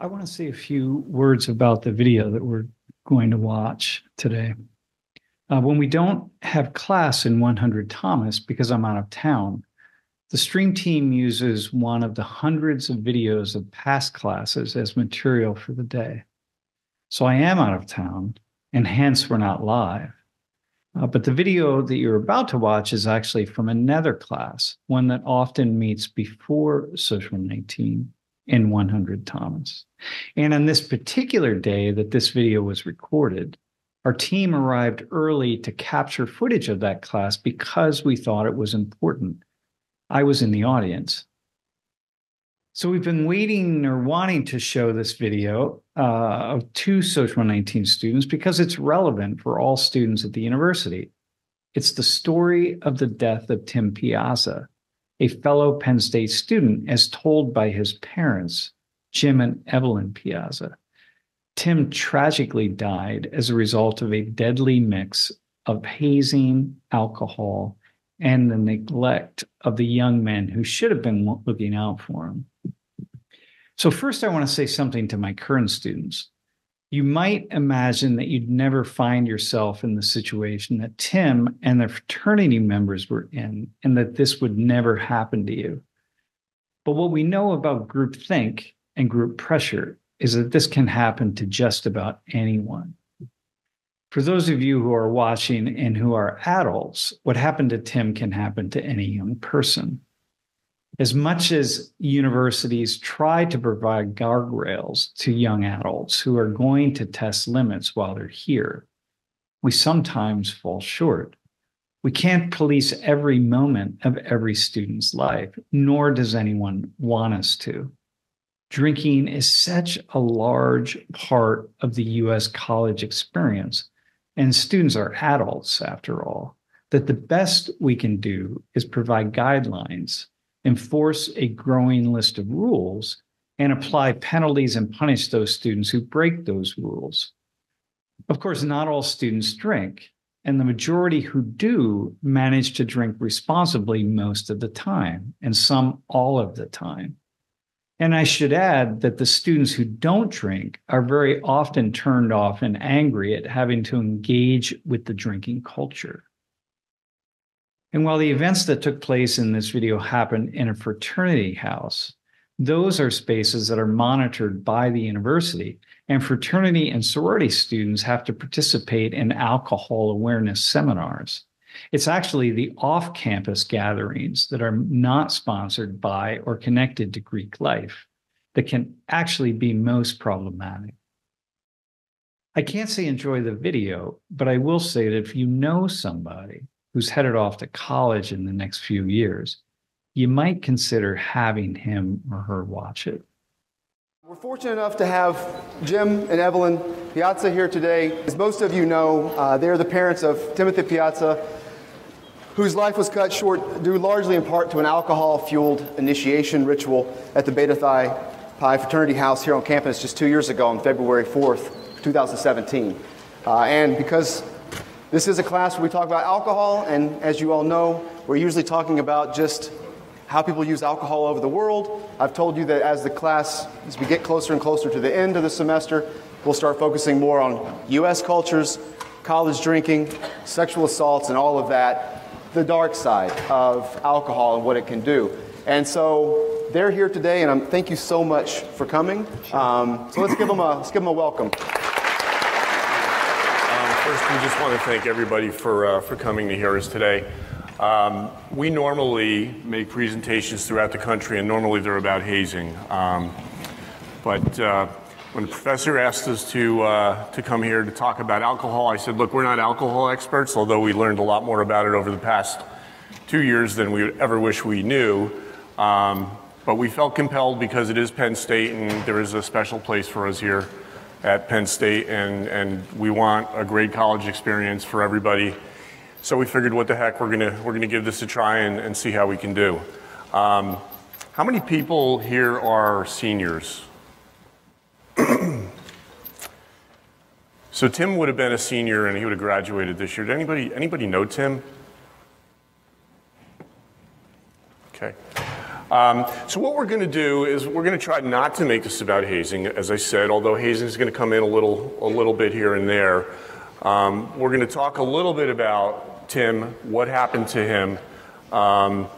I want to say a few words about the video that we're going to watch today. Uh, when we don't have class in 100 Thomas because I'm out of town, the stream team uses one of the hundreds of videos of past classes as material for the day. So I am out of town, and hence we're not live. Uh, but the video that you're about to watch is actually from another class, one that often meets before Soc 119 in 100 Thomas. And on this particular day that this video was recorded, our team arrived early to capture footage of that class because we thought it was important. I was in the audience. So we've been waiting or wanting to show this video uh, of two Soc 119 students because it's relevant for all students at the university. It's the story of the death of Tim Piazza, a fellow Penn State student, as told by his parents, Jim and Evelyn Piazza. Tim tragically died as a result of a deadly mix of hazing, alcohol, and the neglect of the young men who should have been looking out for him. So, first, I want to say something to my current students you might imagine that you'd never find yourself in the situation that Tim and the fraternity members were in, and that this would never happen to you. But what we know about group think and group pressure is that this can happen to just about anyone. For those of you who are watching and who are adults, what happened to Tim can happen to any young person as much as universities try to provide guardrails to young adults who are going to test limits while they're here, we sometimes fall short. We can't police every moment of every student's life, nor does anyone want us to. Drinking is such a large part of the US college experience, and students are adults after all, that the best we can do is provide guidelines enforce a growing list of rules, and apply penalties and punish those students who break those rules. Of course, not all students drink, and the majority who do manage to drink responsibly most of the time, and some all of the time. And I should add that the students who don't drink are very often turned off and angry at having to engage with the drinking culture. And while the events that took place in this video happened in a fraternity house, those are spaces that are monitored by the university, and fraternity and sorority students have to participate in alcohol awareness seminars. It's actually the off campus gatherings that are not sponsored by or connected to Greek life that can actually be most problematic. I can't say enjoy the video, but I will say that if you know somebody who's headed off to college in the next few years, you might consider having him or her watch it. We're fortunate enough to have Jim and Evelyn Piazza here today. As most of you know, uh, they're the parents of Timothy Piazza, whose life was cut short due largely in part to an alcohol fueled initiation ritual at the Beta Theta Pi fraternity house here on campus just two years ago on February 4th, 2017. Uh, and because this is a class where we talk about alcohol, and as you all know, we're usually talking about just how people use alcohol over the world. I've told you that as the class, as we get closer and closer to the end of the semester, we'll start focusing more on US cultures, college drinking, sexual assaults, and all of that, the dark side of alcohol and what it can do. And so they're here today, and I'm, thank you so much for coming. Um, so let's give them a, let's give them a welcome. We just want to thank everybody for, uh, for coming to hear us today. Um, we normally make presentations throughout the country, and normally they're about hazing. Um, but uh, when the professor asked us to, uh, to come here to talk about alcohol, I said, look, we're not alcohol experts, although we learned a lot more about it over the past two years than we ever wish we knew. Um, but we felt compelled because it is Penn State and there is a special place for us here at Penn State, and, and we want a great college experience for everybody. So we figured, what the heck, we're gonna we're gonna give this a try and, and see how we can do. Um, how many people here are seniors? so Tim would have been a senior, and he would have graduated this year. Did anybody anybody know Tim? Okay. Um, so what we're going to do is we're going to try not to make this about hazing, as I said, although hazing is going to come in a little, a little bit here and there. Um, we're going to talk a little bit about Tim, what happened to him, um,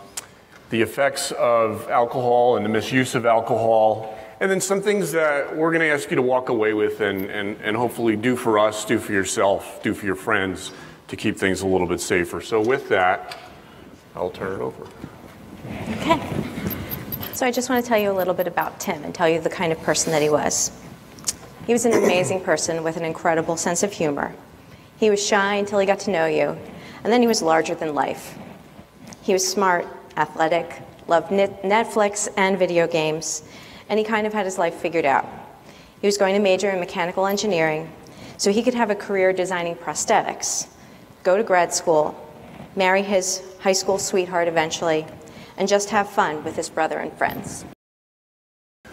the effects of alcohol and the misuse of alcohol, and then some things that we're going to ask you to walk away with and, and, and hopefully do for us, do for yourself, do for your friends to keep things a little bit safer. So with that, I'll turn it over. Okay. So I just want to tell you a little bit about Tim and tell you the kind of person that he was. He was an amazing person with an incredible sense of humor. He was shy until he got to know you, and then he was larger than life. He was smart, athletic, loved Netflix and video games, and he kind of had his life figured out. He was going to major in mechanical engineering so he could have a career designing prosthetics, go to grad school, marry his high school sweetheart eventually, and just have fun with his brother and friends.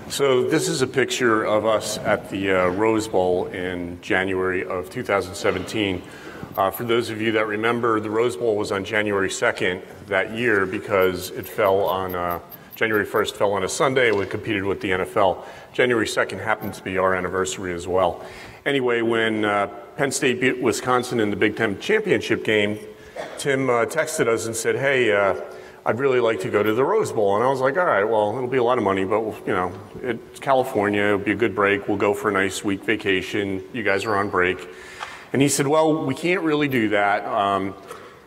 So this is a picture of us at the uh, Rose Bowl in January of 2017. Uh, for those of you that remember, the Rose Bowl was on January 2nd that year because it fell on uh, January 1st fell on a Sunday. We competed with the NFL. January 2nd happened to be our anniversary as well. Anyway, when uh, Penn State beat Wisconsin in the Big Ten championship game, Tim uh, texted us and said, "Hey." I'd really like to go to the Rose Bowl. And I was like, all right, well, it'll be a lot of money, but, you know, it's California. It'll be a good break. We'll go for a nice week vacation. You guys are on break. And he said, well, we can't really do that. Um,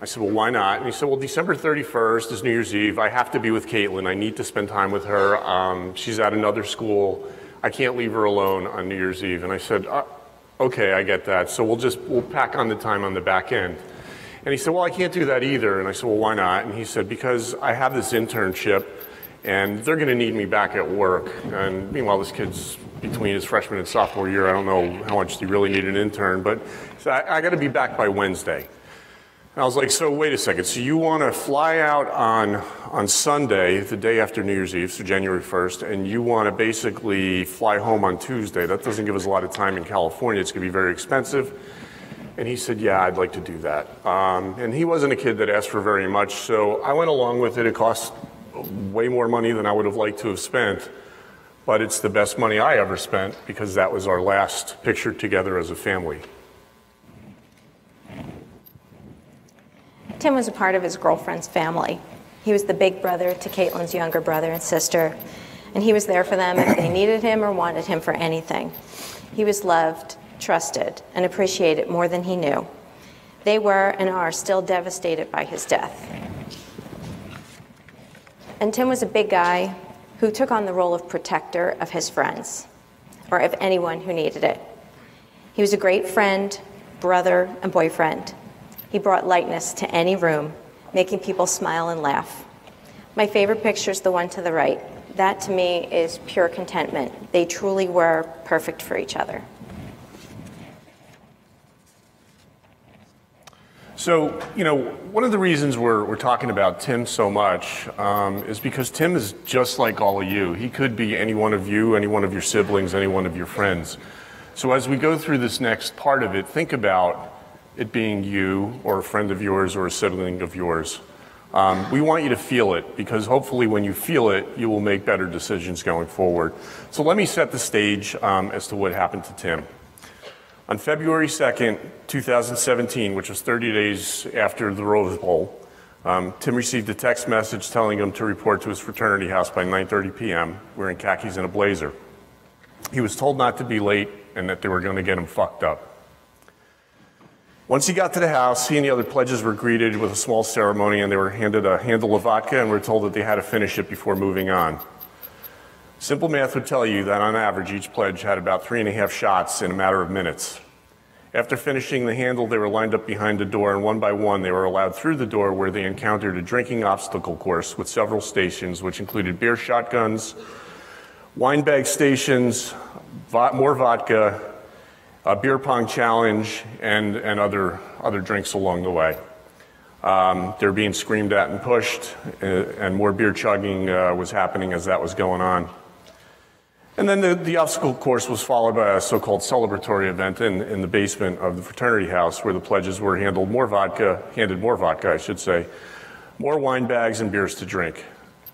I said, well, why not? And he said, well, December 31st is New Year's Eve. I have to be with Caitlin. I need to spend time with her. Um, she's at another school. I can't leave her alone on New Year's Eve. And I said, uh, okay, I get that. So we'll just, we'll pack on the time on the back end. And he said, Well, I can't do that either. And I said, Well, why not? And he said, Because I have this internship and they're going to need me back at work. And meanwhile, this kid's between his freshman and sophomore year. I don't know how much he really need an intern, but I, I got to be back by Wednesday. And I was like, so wait a second. So you want to fly out on on Sunday, the day after New Year's Eve, so January 1st, and you want to basically fly home on Tuesday? That doesn't give us a lot of time in California. It's going to be very expensive. And he said, Yeah, I'd like to do that. Um, and he wasn't a kid that asked for very much, so I went along with it. It cost way more money than I would have liked to have spent, but it's the best money I ever spent because that was our last picture together as a family. Tim was a part of his girlfriend's family. He was the big brother to Caitlin's younger brother and sister, and he was there for them if they needed him or wanted him for anything. He was loved trusted, and appreciated more than he knew. They were and are still devastated by his death. And Tim was a big guy who took on the role of protector of his friends, or of anyone who needed it. He was a great friend, brother, and boyfriend. He brought lightness to any room, making people smile and laugh. My favorite picture is the one to the right. That to me is pure contentment. They truly were perfect for each other. So, you know, one of the reasons we're, we're talking about Tim so much um, is because Tim is just like all of you. He could be any one of you, any one of your siblings, any one of your friends. So, as we go through this next part of it, think about it being you or a friend of yours or a sibling of yours. Um, we want you to feel it because hopefully, when you feel it, you will make better decisions going forward. So, let me set the stage um, as to what happened to Tim. On February 2nd, 2017, which was 30 days after the Rose Bowl, um, Tim received a text message telling him to report to his fraternity house by 9:30 p.m. wearing khakis and a blazer. He was told not to be late and that they were going to get him fucked up. Once he got to the house, he and the other pledges were greeted with a small ceremony and they were handed a handle of vodka and were told that they had to finish it before moving on. Simple math would tell you that on average, each pledge had about three and a half shots in a matter of minutes. After finishing the handle, they were lined up behind the door, and one by one, they were allowed through the door where they encountered a drinking obstacle course with several stations, which included beer shotguns, wine bag stations, more vodka, a beer pong challenge, and, and other, other drinks along the way. Um, they're being screamed at and pushed, uh, and more beer chugging uh, was happening as that was going on. And then the, the obstacle course was followed by a so-called celebratory event in, in the basement of the fraternity house where the pledges were handled more vodka, handed more vodka, I should say, more wine bags and beers to drink.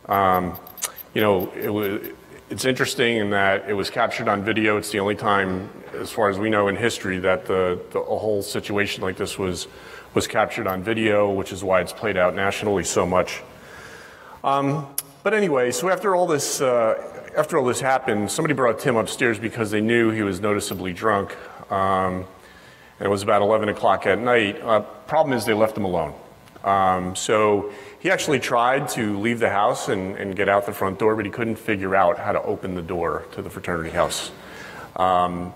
Um, you know, it was, it's interesting in that it was captured on video. It's the only time, as far as we know in history, that the, the a whole situation like this was, was captured on video, which is why it's played out nationally so much. Um, but anyway, so after all this, uh, after all this happened, somebody brought Tim upstairs because they knew he was noticeably drunk. Um, and it was about 11 o'clock at night. Uh, problem is, they left him alone. Um, so he actually tried to leave the house and, and, get out the front door, but he couldn't figure out how to open the door to the fraternity house. Um,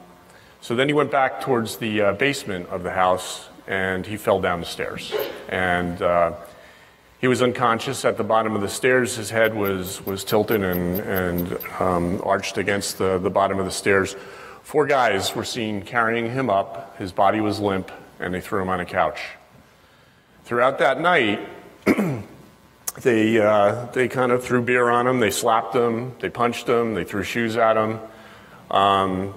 so then he went back towards the uh, basement of the house and he fell down the stairs. And uh, he was unconscious at the bottom of the stairs. His head was, was tilted and, and um, arched against the, the bottom of the stairs. Four guys were seen carrying him up. His body was limp, and they threw him on a couch. Throughout that night, they, uh, they kind of threw beer on him, they slapped him, they punched him, they threw shoes at him. Um,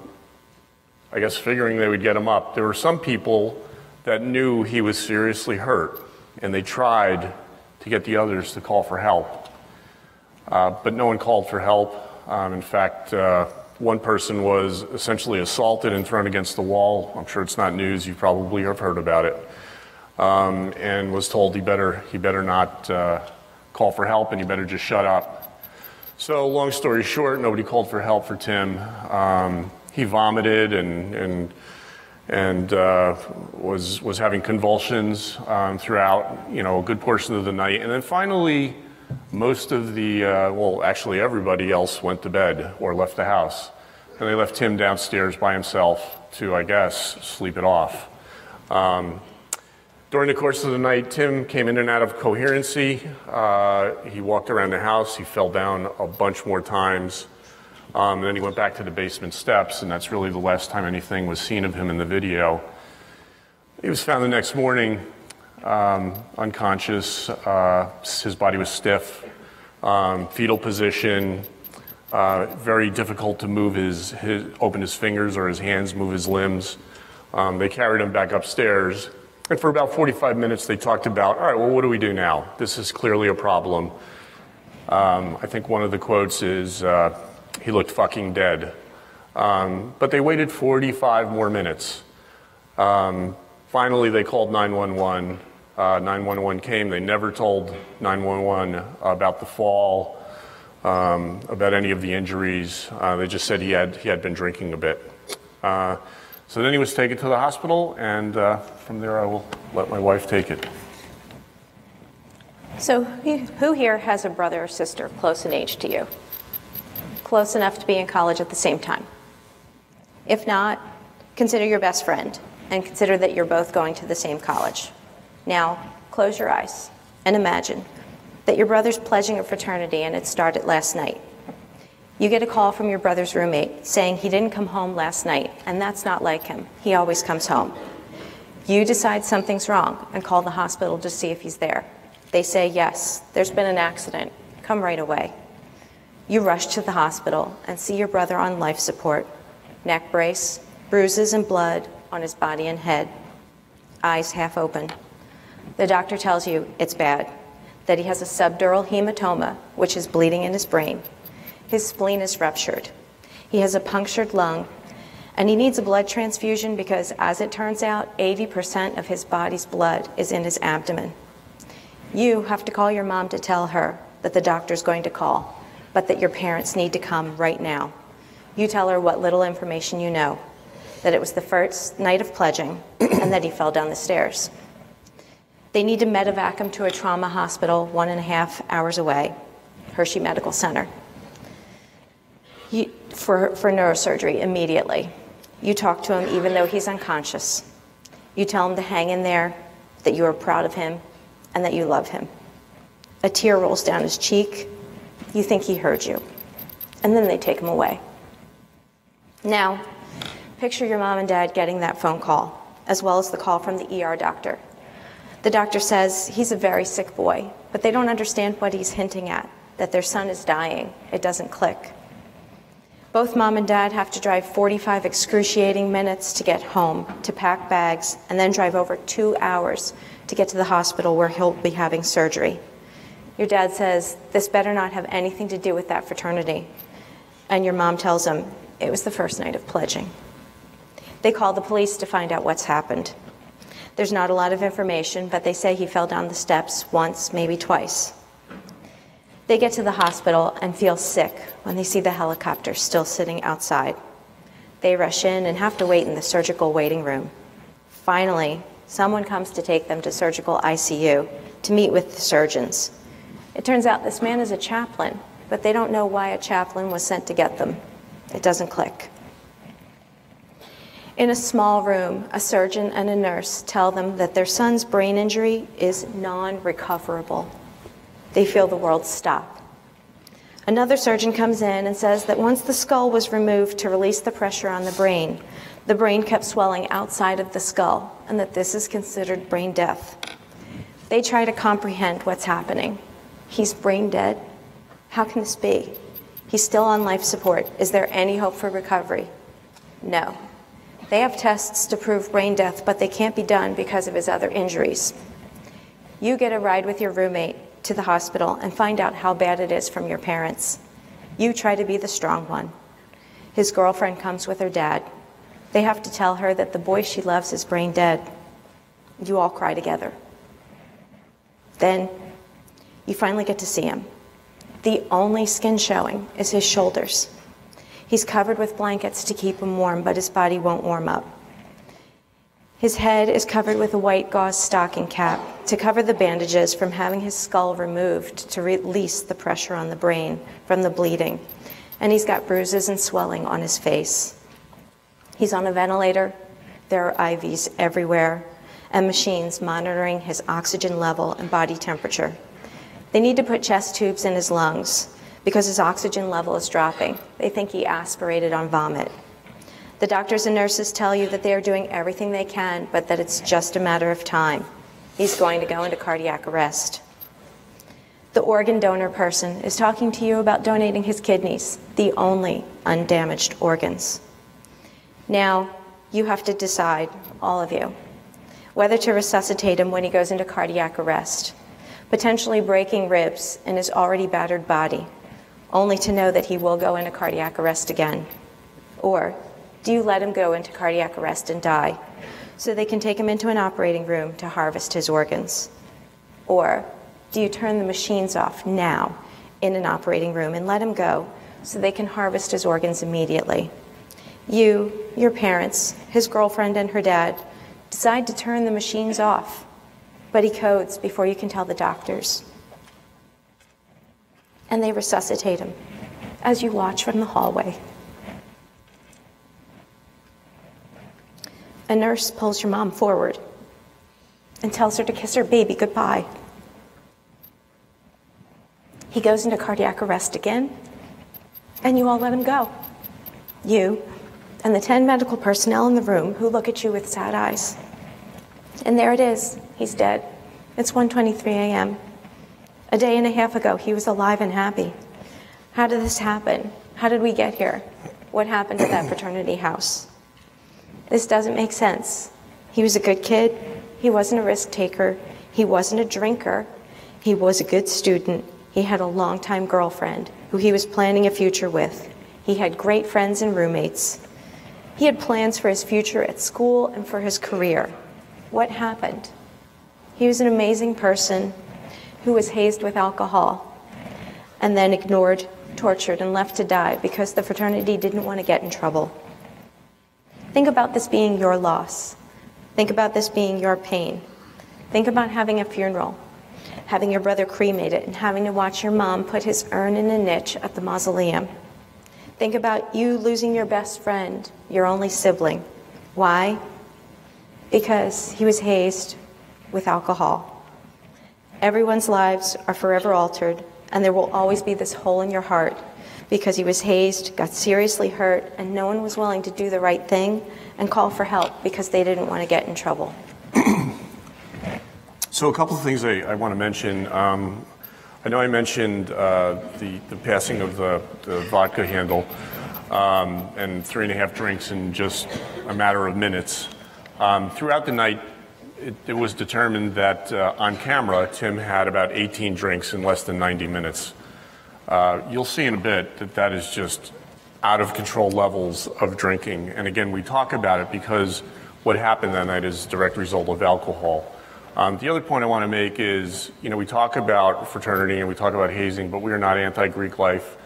I guess figuring they would get him up. There were some people that knew he was seriously hurt, and they tried to get the others to call for help. Uh, but no one called for help. Um, in fact, uh, one person was essentially assaulted and thrown against the wall. I'm sure it's not news. You probably have heard about it. Um, and was told he better, he better not uh, call for help and he better just shut up. So, long story short, nobody called for help for Tim. Um, he vomited and, and and uh, was was having convulsions um, throughout you know a good portion of the night, and then finally, most of the uh, well, actually everybody else went to bed or left the house, and they left him downstairs by himself to I guess sleep it off. Um, during the course of the night, Tim came in and out of coherency. Uh, he walked around the house. He fell down a bunch more times. Um, and then he went back to the basement steps, and that's really the last time anything was seen of him in the video. He was found the next morning um, unconscious. Uh, his body was stiff, um, fetal position, uh, very difficult to move his, his, open his fingers or his hands, move his limbs. Um, they carried him back upstairs. And for about 45 minutes, they talked about, all right, well, what do we do now? This is clearly a problem. Um, I think one of the quotes is, uh, he looked fucking dead. Um, but they waited 45 more minutes. Um, finally, they called 911. Uh, 911 came. They never told 911 about the fall, um, about any of the injuries. Uh, they just said he had, he had been drinking a bit. Uh, so then he was taken to the hospital, and uh, from there I will let my wife take it. So, who here has a brother or sister close in age to you? Close enough to be in college at the same time. If not, consider your best friend and consider that you're both going to the same college. Now, close your eyes and imagine that your brother's pledging a fraternity and it started last night. You get a call from your brother's roommate saying he didn't come home last night, and that's not like him. He always comes home. You decide something's wrong and call the hospital to see if he's there. They say, Yes, there's been an accident. Come right away. You rush to the hospital and see your brother on life support, neck brace, bruises and blood on his body and head, eyes half open. The doctor tells you it's bad, that he has a subdural hematoma, which is bleeding in his brain. His spleen is ruptured. He has a punctured lung, and he needs a blood transfusion because, as it turns out, 80% of his body's blood is in his abdomen. You have to call your mom to tell her that the doctor's going to call but that your parents need to come right now. You tell her what little information you know that it was the first night of pledging and that he fell down the stairs. They need to medevac him to a trauma hospital one and a half hours away, Hershey Medical Center, for, for neurosurgery immediately. You talk to him even though he's unconscious. You tell him to hang in there, that you are proud of him, and that you love him. A tear rolls down his cheek, you think he heard you. And then they take him away. Now, picture your mom and dad getting that phone call, as well as the call from the ER doctor. The doctor says he's a very sick boy, but they don't understand what he's hinting at that their son is dying. It doesn't click. Both mom and dad have to drive 45 excruciating minutes to get home, to pack bags, and then drive over two hours to get to the hospital where he'll be having surgery. Your dad says, This better not have anything to do with that fraternity. And your mom tells him, It was the first night of pledging. They call the police to find out what's happened. There's not a lot of information, but they say he fell down the steps once, maybe twice. They get to the hospital and feel sick when they see the helicopter still sitting outside. They rush in and have to wait in the surgical waiting room. Finally, someone comes to take them to surgical ICU to meet with the surgeons. It turns out this man is a chaplain, but they don't know why a chaplain was sent to get them. It doesn't click. In a small room, a surgeon and a nurse tell them that their son's brain injury is non recoverable. They feel the world stop. Another surgeon comes in and says that once the skull was removed to release the pressure on the brain, the brain kept swelling outside of the skull, and that this is considered brain death. They try to comprehend what's happening. He's brain dead. How can this be? He's still on life support. Is there any hope for recovery? No. They have tests to prove brain death, but they can't be done because of his other injuries. You get a ride with your roommate to the hospital and find out how bad it is from your parents. You try to be the strong one. His girlfriend comes with her dad. They have to tell her that the boy she loves is brain dead. You all cry together. Then you finally get to see him. The only skin showing is his shoulders. He's covered with blankets to keep him warm, but his body won't warm up. His head is covered with a white gauze stocking cap to cover the bandages from having his skull removed to release the pressure on the brain from the bleeding. And he's got bruises and swelling on his face. He's on a ventilator. There are IVs everywhere and machines monitoring his oxygen level and body temperature. They need to put chest tubes in his lungs because his oxygen level is dropping. They think he aspirated on vomit. The doctors and nurses tell you that they are doing everything they can, but that it's just a matter of time. He's going to go into cardiac arrest. The organ donor person is talking to you about donating his kidneys, the only undamaged organs. Now, you have to decide, all of you, whether to resuscitate him when he goes into cardiac arrest, potentially breaking ribs in his already battered body, only to know that he will go into cardiac arrest again. Or do you let him go into cardiac arrest and die so they can take him into an operating room to harvest his organs? Or do you turn the machines off now in an operating room and let him go so they can harvest his organs immediately? You, your parents, his girlfriend, and her dad decide to turn the machines off, but he codes before you can tell the doctors. And they resuscitate him as you watch from the hallway. A nurse pulls your mom forward and tells her to kiss her baby goodbye. He goes into cardiac arrest again, and you all let him go. You and the 10 medical personnel in the room who look at you with sad eyes. And there it is. He's dead. It's 1:23 a.m. A day and a half ago, he was alive and happy. How did this happen? How did we get here? What happened at that fraternity house? This doesn't make sense. He was a good kid. He wasn't a risk taker. He wasn't a drinker. He was a good student. He had a longtime girlfriend who he was planning a future with. He had great friends and roommates. He had plans for his future at school and for his career. What happened? He was an amazing person who was hazed with alcohol and then ignored, tortured, and left to die because the fraternity didn't want to get in trouble. Think about this being your loss. Think about this being your pain. Think about having a funeral, having your brother cremated, and having to watch your mom put his urn in a niche at the mausoleum. Think about you losing your best friend, your only sibling. Why? Because he was hazed with alcohol. Everyone's lives are forever altered, and there will always be this hole in your heart because he was hazed, got seriously hurt, and no one was willing to do the right thing and call for help because they didn't want to get in trouble. so, a couple of things I, I want to mention. Um, I know I mentioned uh, the, the passing of the, the vodka handle um, and three and a half drinks in just a matter of minutes. Um, throughout the night, it, it was determined that uh, on camera, Tim had about 18 drinks in less than 90 minutes. Uh, you'll see in a bit that that is just out of control levels of drinking. And again, we talk about it because what happened that night is a direct result of alcohol. Um, the other point I want to make is, you know, we talk about fraternity and we talk about hazing, but we are not anti-Greek life.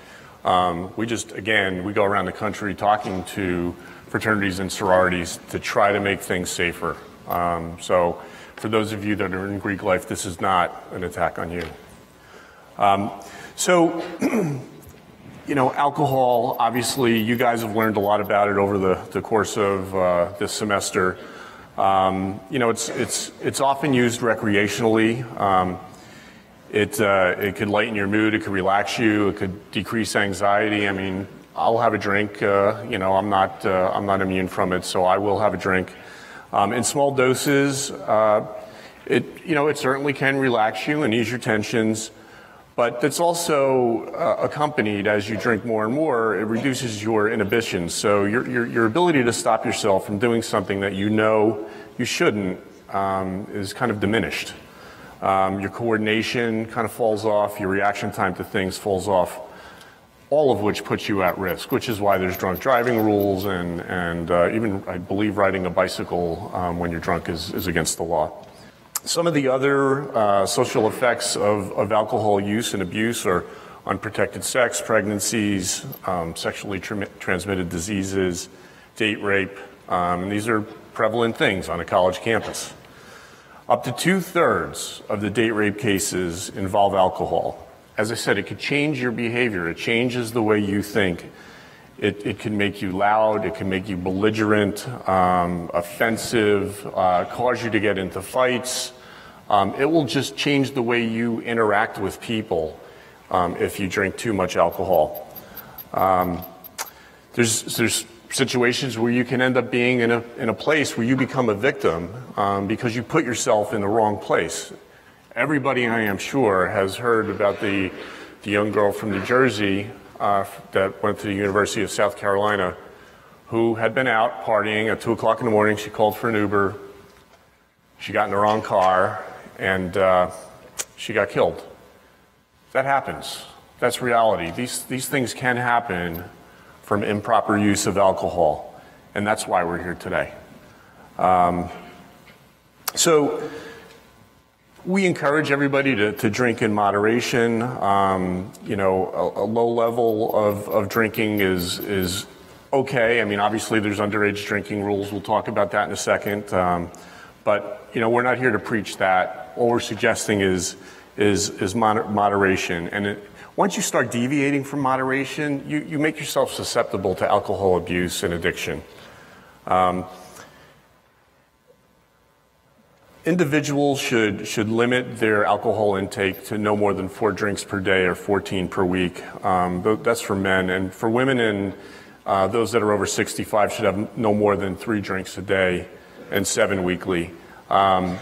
Um, we just, again, we go around the country talking to fraternities and sororities to try to make things safer. Um, so for those of you that are in Greek life, this is not an attack on you. Um, so, you know, alcohol, obviously, you guys have learned a lot about it over the, the course of uh, this semester. Um, you know, it's, it's, it's often used recreationally. Um, it, uh, it could lighten your mood, it could relax you, it could decrease anxiety. I mean, I'll have a drink. Uh, you know, I'm not, uh, I'm not immune from it, so I will have a drink. Um, in small doses, uh, it, you know, it certainly can relax you and ease your tensions, but it's also uh, accompanied as you drink more and more, it reduces your inhibitions. So your, your, your ability to stop yourself from doing something that you know you shouldn't um, is kind of diminished. Um, your coordination kind of falls off, your reaction time to things falls off all of which puts you at risk, which is why there's drunk driving rules and, and uh, even, I believe, riding a bicycle um, when you're drunk is, is against the law. Some of the other uh, social effects of, of alcohol use and abuse are unprotected sex, pregnancies, um, sexually transmitted diseases, date rape, um, these are prevalent things on a college campus. Up to two thirds of the date rape cases involve alcohol as I said, it could change your behavior. It changes the way you think. It, it can make you loud. It can make you belligerent, um, offensive, uh, cause you to get into fights. Um, it will just change the way you interact with people um, if you drink too much alcohol. Um, there's, there's situations where you can end up being in a, in a place where you become a victim um, because you put yourself in the wrong place. Everybody, I am sure, has heard about the, the young girl from New Jersey uh, that went to the University of South Carolina who had been out partying at 2 o'clock in the morning. She called for an Uber. She got in the wrong car and uh, she got killed. That happens. That's reality. These, these things can happen from improper use of alcohol, and that's why we're here today. Um, so, we encourage everybody to, to drink in moderation. Um, you know, a, a, low level of, of drinking is, is okay. I mean, obviously there's underage drinking rules. We'll talk about that in a second. Um, but, you know, we're not here to preach that. All we're suggesting is, is, is moder- moderation. And it, once you start deviating from moderation, you, you make yourself susceptible to alcohol abuse and addiction. Um, individuals should, should limit their alcohol intake to no more than four drinks per day or 14 per week. Um, that's for men. And for women and uh, those that are over 65 should have no more than three drinks a day and seven weekly. Um,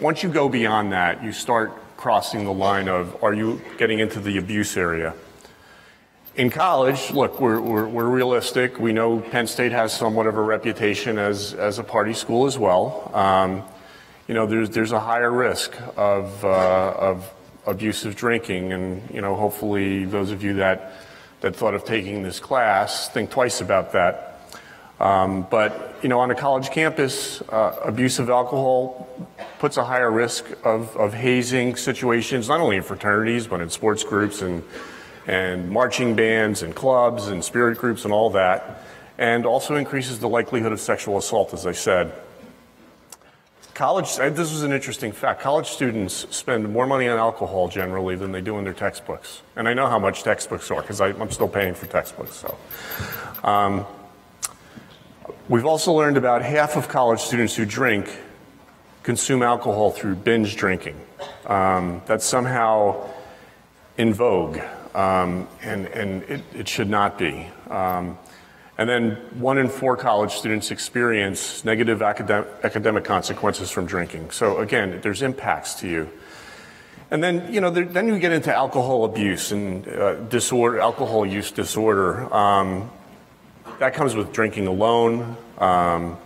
once you go beyond that, you start crossing the line of are you getting into the abuse area? In college, look, we're, we're, we're, realistic. We know Penn State has somewhat of a reputation as, as a party school as well. Um, you know, there's, there's a higher risk of, uh, of abusive drinking. And, you know, hopefully those of you that, that thought of taking this class think twice about that. Um, but, you know, on a college campus, uh, abuse of alcohol puts a higher risk of, of hazing situations, not only in fraternities, but in sports groups and, and marching bands and clubs and spirit groups and all that, and also increases the likelihood of sexual assault, as I said. College, this is an interesting fact. College students spend more money on alcohol generally than they do in their textbooks. And I know how much textbooks are because I'm still paying for textbooks. So, um, we've also learned about half of college students who drink consume alcohol through binge drinking. Um, that's somehow in vogue, um, and, and it, it, should not be. Um, and then one in four college students experience negative academic, consequences from drinking. So again, there's impacts to you. And then, you know, there, then you get into alcohol abuse and uh, disorder, alcohol use disorder. Um, that comes with drinking alone. Um,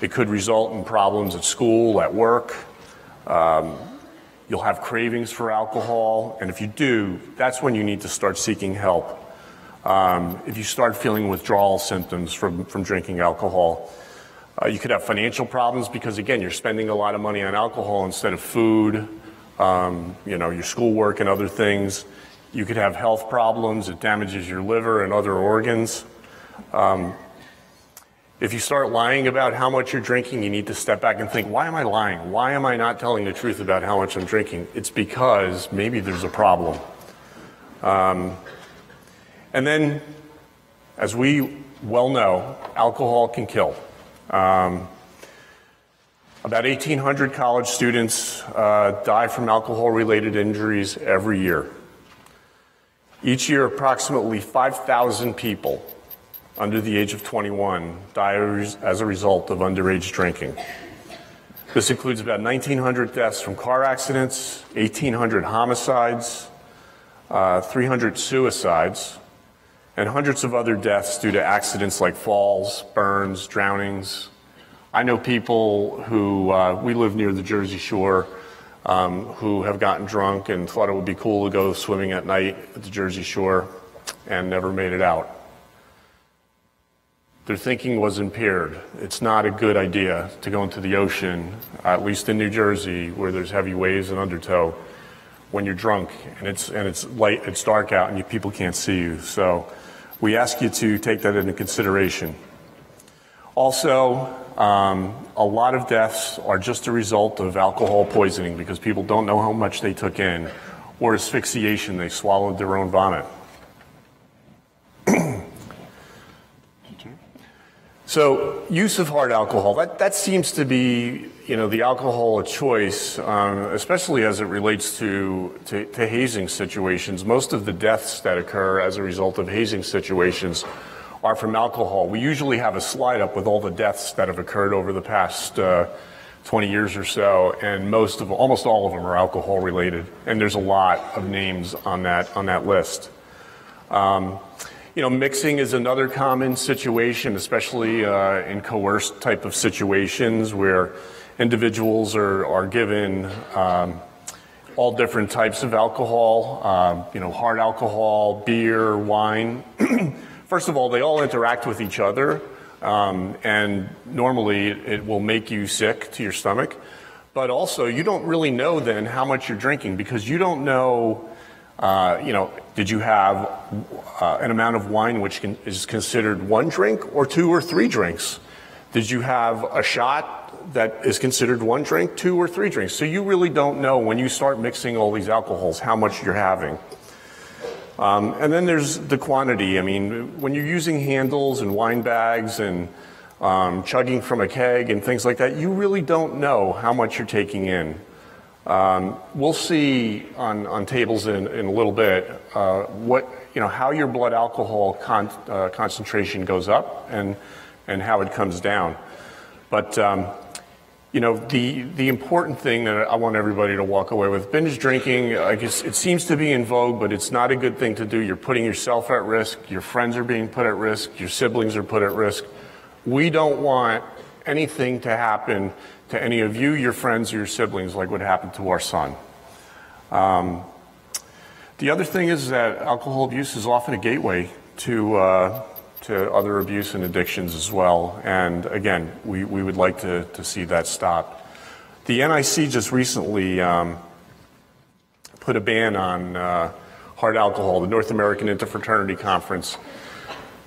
It could result in problems at school, at work. Um, you'll have cravings for alcohol, and if you do, that's when you need to start seeking help. Um, if you start feeling withdrawal symptoms from, from drinking alcohol, uh, you could have financial problems because, again, you're spending a lot of money on alcohol instead of food, um, you know, your schoolwork and other things. You could have health problems. It damages your liver and other organs. Um, if you start lying about how much you're drinking, you need to step back and think, why am I lying? Why am I not telling the truth about how much I'm drinking? It's because maybe there's a problem. Um, and then, as we well know, alcohol can kill. Um, about 1,800 college students uh, die from alcohol related injuries every year. Each year, approximately 5,000 people under the age of 21 die as a result of underage drinking. This includes about 1,900 deaths from car accidents, 1,800 homicides, uh, 300 suicides, and hundreds of other deaths due to accidents like falls, burns, drownings. I know people who, uh, we live near the Jersey Shore, um, who have gotten drunk and thought it would be cool to go swimming at night at the Jersey Shore and never made it out. Their thinking was impaired. It's not a good idea to go into the ocean, at least in New Jersey, where there's heavy waves and undertow, when you're drunk and it's, and it's light, it's dark out and you, people can't see you. So we ask you to take that into consideration. Also, um, a lot of deaths are just a result of alcohol poisoning because people don't know how much they took in, or asphyxiation, they swallowed their own vomit. so, use of hard alcohol, that, that seems to be you know, the alcohol of choice, um, especially as it relates to, to, to, hazing situations, most of the deaths that occur as a result of hazing situations are from alcohol. We usually have a slide up with all the deaths that have occurred over the past uh, 20 years or so, and most of, almost all of them are alcohol related, and there's a lot of names on that, on that list. Um, you know, mixing is another common situation, especially uh, in coerced type of situations where individuals are, are given um, all different types of alcohol, um, you know, hard alcohol, beer, wine. First of all, they all interact with each other, um, and normally it will make you sick to your stomach. But also, you don't really know then how much you're drinking because you don't know, uh, you know, did you have uh, an amount of wine which can, is considered one drink or two or three drinks? Did you have a shot that is considered one drink, two or three drinks. So you really don't know when you start mixing all these alcohols how much you're having. Um, and then there's the quantity. I mean, when you're using handles and wine bags and um, chugging from a keg and things like that, you really don't know how much you're taking in. Um, we'll see on, on tables in, in a little bit uh, what you know how your blood alcohol con- uh, concentration goes up and and how it comes down. But um, you know, the, the important thing that I want everybody to walk away with, binge drinking, I guess it seems to be in vogue, but it's not a good thing to do. You're putting yourself at risk. Your friends are being put at risk. Your siblings are put at risk. We don't want anything to happen to any of you, your friends, or your siblings like what happened to our son. Um, the other thing is that alcohol abuse is often a gateway to, uh, to other abuse and addictions as well. And again, we, we would like to, to see that stopped. The NIC just recently um, put a ban on uh, hard alcohol, the North American Interfraternity Conference.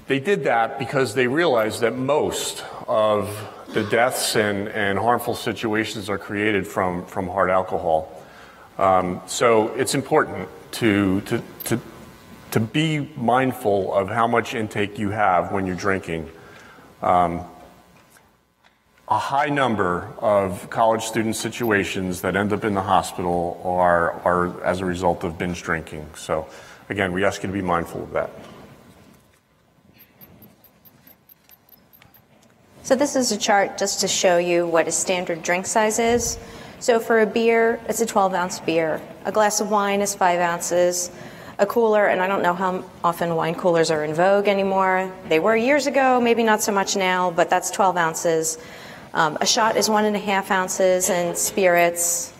They did that because they realized that most of the deaths and, and harmful situations are created from, from hard alcohol. Um, so it's important to, to, to, to be mindful of how much intake you have when you're drinking. Um, a high number of college student situations that end up in the hospital are, are as a result of binge drinking. So, again, we ask you to be mindful of that. So, this is a chart just to show you what a standard drink size is. So, for a beer, it's a 12 ounce beer. A glass of wine is 5 ounces a cooler, and I don't know how often wine coolers are in vogue anymore. They were years ago, maybe not so much now, but that's 12 ounces. Um, a shot is one and a half ounces, and spirits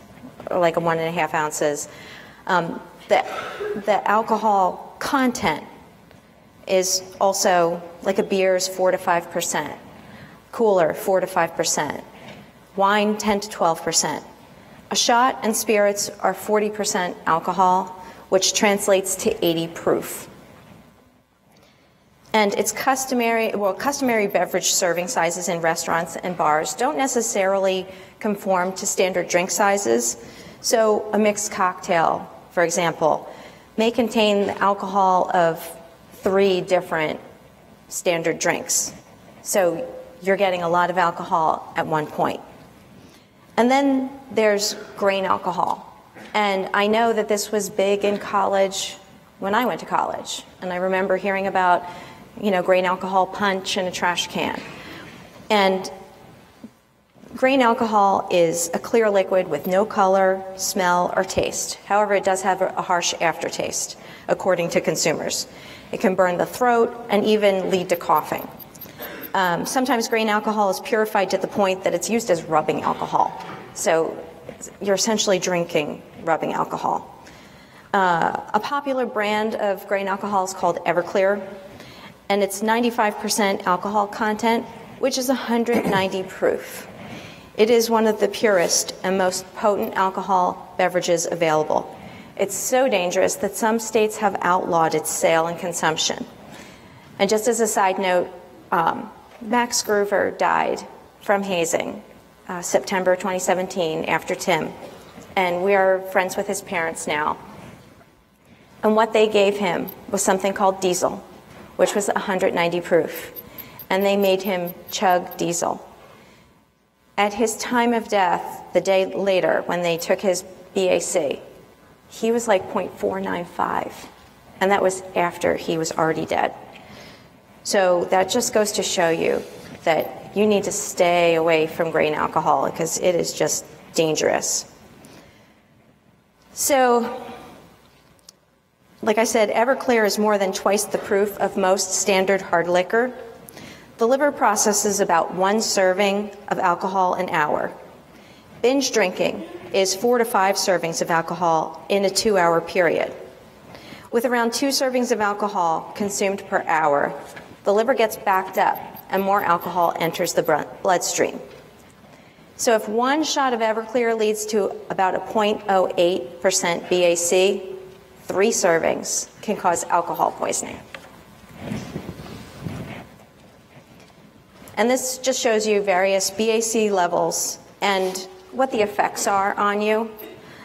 are like a one and a half ounces. Um, the, the alcohol content is also like a beer is four to five percent, cooler four to five percent, wine 10 to 12 percent. A shot and spirits are 40 percent alcohol, which translates to 80 proof. And it's customary, well, customary beverage serving sizes in restaurants and bars don't necessarily conform to standard drink sizes. So a mixed cocktail, for example, may contain the alcohol of three different standard drinks. So you're getting a lot of alcohol at one point. And then there's grain alcohol. And I know that this was big in college when I went to college. And I remember hearing about, you know, grain alcohol punch in a trash can. And grain alcohol is a clear liquid with no color, smell, or taste. However, it does have a harsh aftertaste, according to consumers. It can burn the throat and even lead to coughing. Um, sometimes grain alcohol is purified to the point that it's used as rubbing alcohol. So you're essentially drinking rubbing alcohol. Uh, a popular brand of grain alcohol is called Everclear, and it's 95% alcohol content, which is 190 proof. It is one of the purest and most potent alcohol beverages available. It's so dangerous that some states have outlawed its sale and consumption. And just as a side note, um, Max Gruver died from hazing uh, September 2017 after Tim. And we are friends with his parents now. And what they gave him was something called diesel, which was 190 proof. And they made him chug diesel. At his time of death, the day later, when they took his BAC, he was like 0.495. And that was after he was already dead. So that just goes to show you that you need to stay away from grain alcohol because it is just dangerous. So, like I said, Everclear is more than twice the proof of most standard hard liquor. The liver processes about one serving of alcohol an hour. Binge drinking is four to five servings of alcohol in a two hour period. With around two servings of alcohol consumed per hour, the liver gets backed up and more alcohol enters the bloodstream. So if one shot of Everclear leads to about a 0.08% BAC, three servings can cause alcohol poisoning. And this just shows you various BAC levels and what the effects are on you.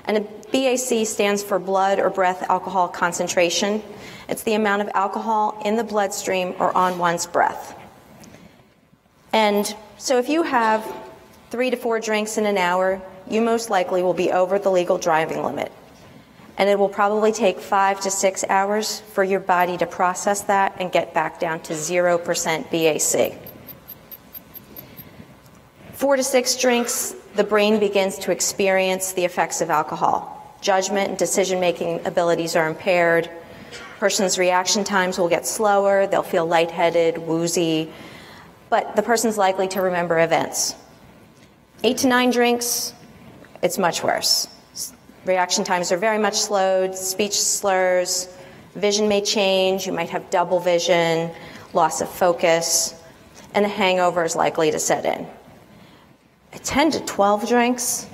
And a BAC stands for blood or breath alcohol concentration. It's the amount of alcohol in the bloodstream or on one's breath. And so if you have three to four drinks in an hour, you most likely will be over the legal driving limit. And it will probably take five to six hours for your body to process that and get back down to 0% BAC. Four to six drinks, the brain begins to experience the effects of alcohol. Judgment and decision making abilities are impaired. Person's reaction times will get slower, they'll feel lightheaded, woozy, but the person's likely to remember events. Eight to nine drinks, it's much worse. Reaction times are very much slowed, speech slurs, vision may change, you might have double vision, loss of focus, and a hangover is likely to set in. 10 to 12 drinks,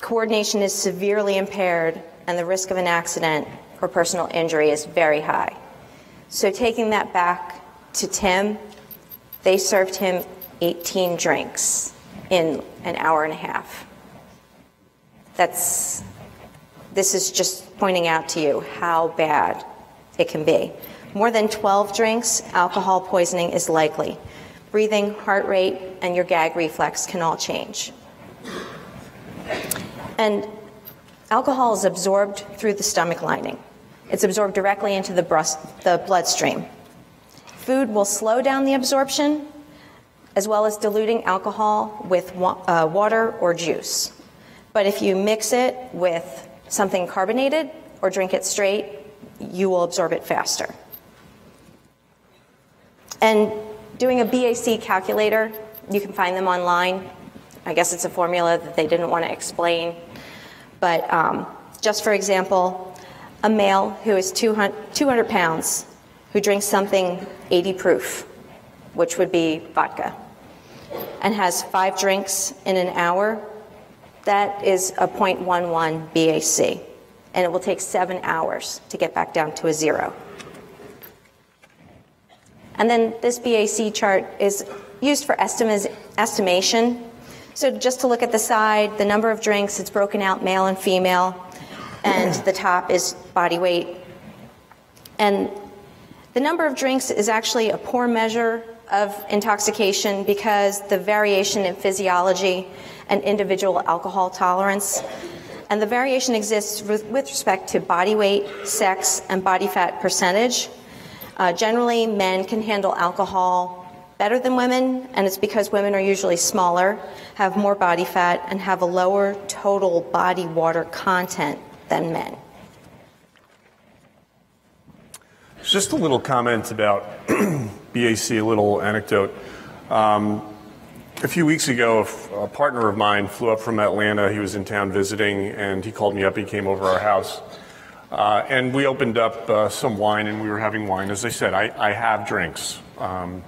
coordination is severely impaired and the risk of an accident or personal injury is very high. So, taking that back to Tim, they served him 18 drinks in an hour and a half. That's, this is just pointing out to you how bad it can be. More than 12 drinks, alcohol poisoning is likely breathing, heart rate, and your gag reflex can all change. And alcohol is absorbed through the stomach lining. It's absorbed directly into the, the bloodstream. Food will slow down the absorption, as well as diluting alcohol with uh, water or juice. But if you mix it with something carbonated or drink it straight, you will absorb it faster. And doing a BAC calculator You can find them online. I guess it's a formula that they didn't want to explain. But um, just for example, a male who is 200, 200 pounds who drinks something 80 proof, which would be vodka, and has five drinks in an hour, that is a 0.11 BAC. And it will take seven hours to get back down to a zero. And then this BAC chart is used for estim- estimation. So just to look at the side, the number of drinks, it's broken out male and female, and the top is body weight. And the number of drinks is actually a poor measure of intoxication because the variation in physiology and individual alcohol tolerance. And the variation exists with respect to body weight, sex, and body fat percentage. Uh, generally, men can handle alcohol better than women, and it's because women are usually smaller, have more body fat, and have a lower total body water content than men. Just a little comment about BAC, a little anecdote. Um, a few weeks ago, a partner of mine flew up from Atlanta. He was in town visiting, and he called me up. He came over our house. Uh, and we opened up uh, some wine, and we were having wine. As I said, I, I have drinks. Um,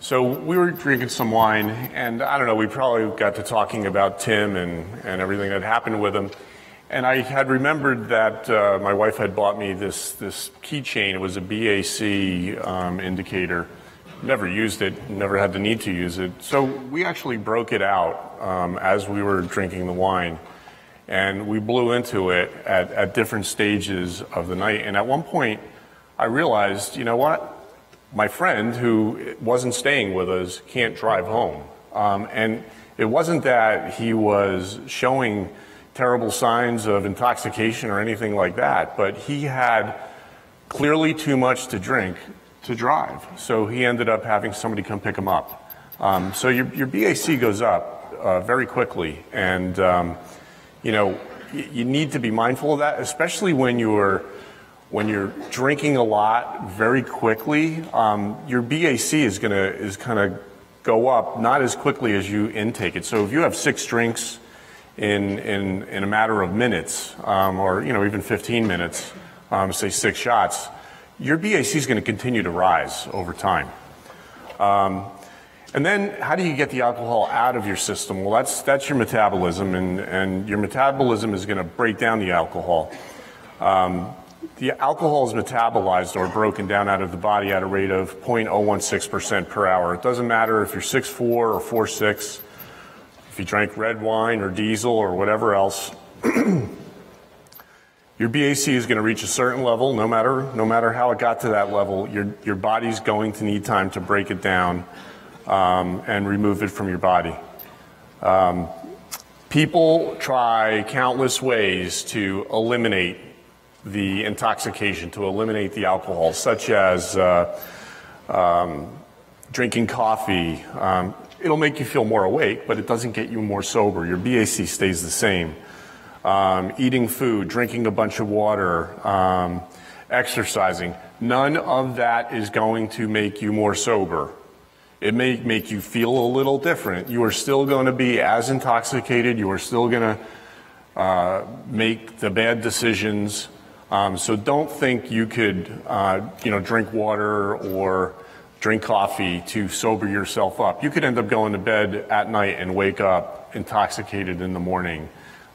so we were drinking some wine, and I don't know, we probably got to talking about Tim and, and everything that happened with him. And I had remembered that uh, my wife had bought me this, this keychain. It was a BAC um, indicator. Never used it, never had the need to use it. So we actually broke it out um, as we were drinking the wine. And we blew into it at, at different stages of the night. And at one point, I realized, you know what? My friend who wasn't staying with us can't drive home. Um, and it wasn't that he was showing terrible signs of intoxication or anything like that, but he had clearly too much to drink to drive. So he ended up having somebody come pick him up. Um, so your, your BAC goes up uh, very quickly, and um, you know you need to be mindful of that, especially when you're when you're drinking a lot very quickly. Um, your BAC is gonna is kind of go up not as quickly as you intake it. So if you have six drinks in, in, in a matter of minutes, um, or you know even 15 minutes, um, say six shots, your BAC is going to continue to rise over time. Um, and then how do you get the alcohol out of your system? Well, that's, that's your metabolism, and, and your metabolism is going to break down the alcohol. Um, the alcohol is metabolized or broken down out of the body at a rate of 0.016% per hour. It doesn't matter if you're 6'4 or 4'6 if you drank red wine or diesel or whatever else, your BAC is going to reach a certain level, no matter, no matter how it got to that level, your, your body's going to need time to break it down um, and remove it from your body. Um, people try countless ways to eliminate the intoxication, to eliminate the alcohol, such as uh, um, drinking coffee, um, it'll make you feel more awake, but it doesn't get you more sober. Your BAC stays the same. Um, eating food, drinking a bunch of water, um, exercising, none of that is going to make you more sober. It may make you feel a little different. You are still going to be as intoxicated. You are still going to uh, make the bad decisions. Um, so don't think you could, uh, you know, drink water or drink coffee to sober yourself up. You could end up going to bed at night and wake up intoxicated in the morning,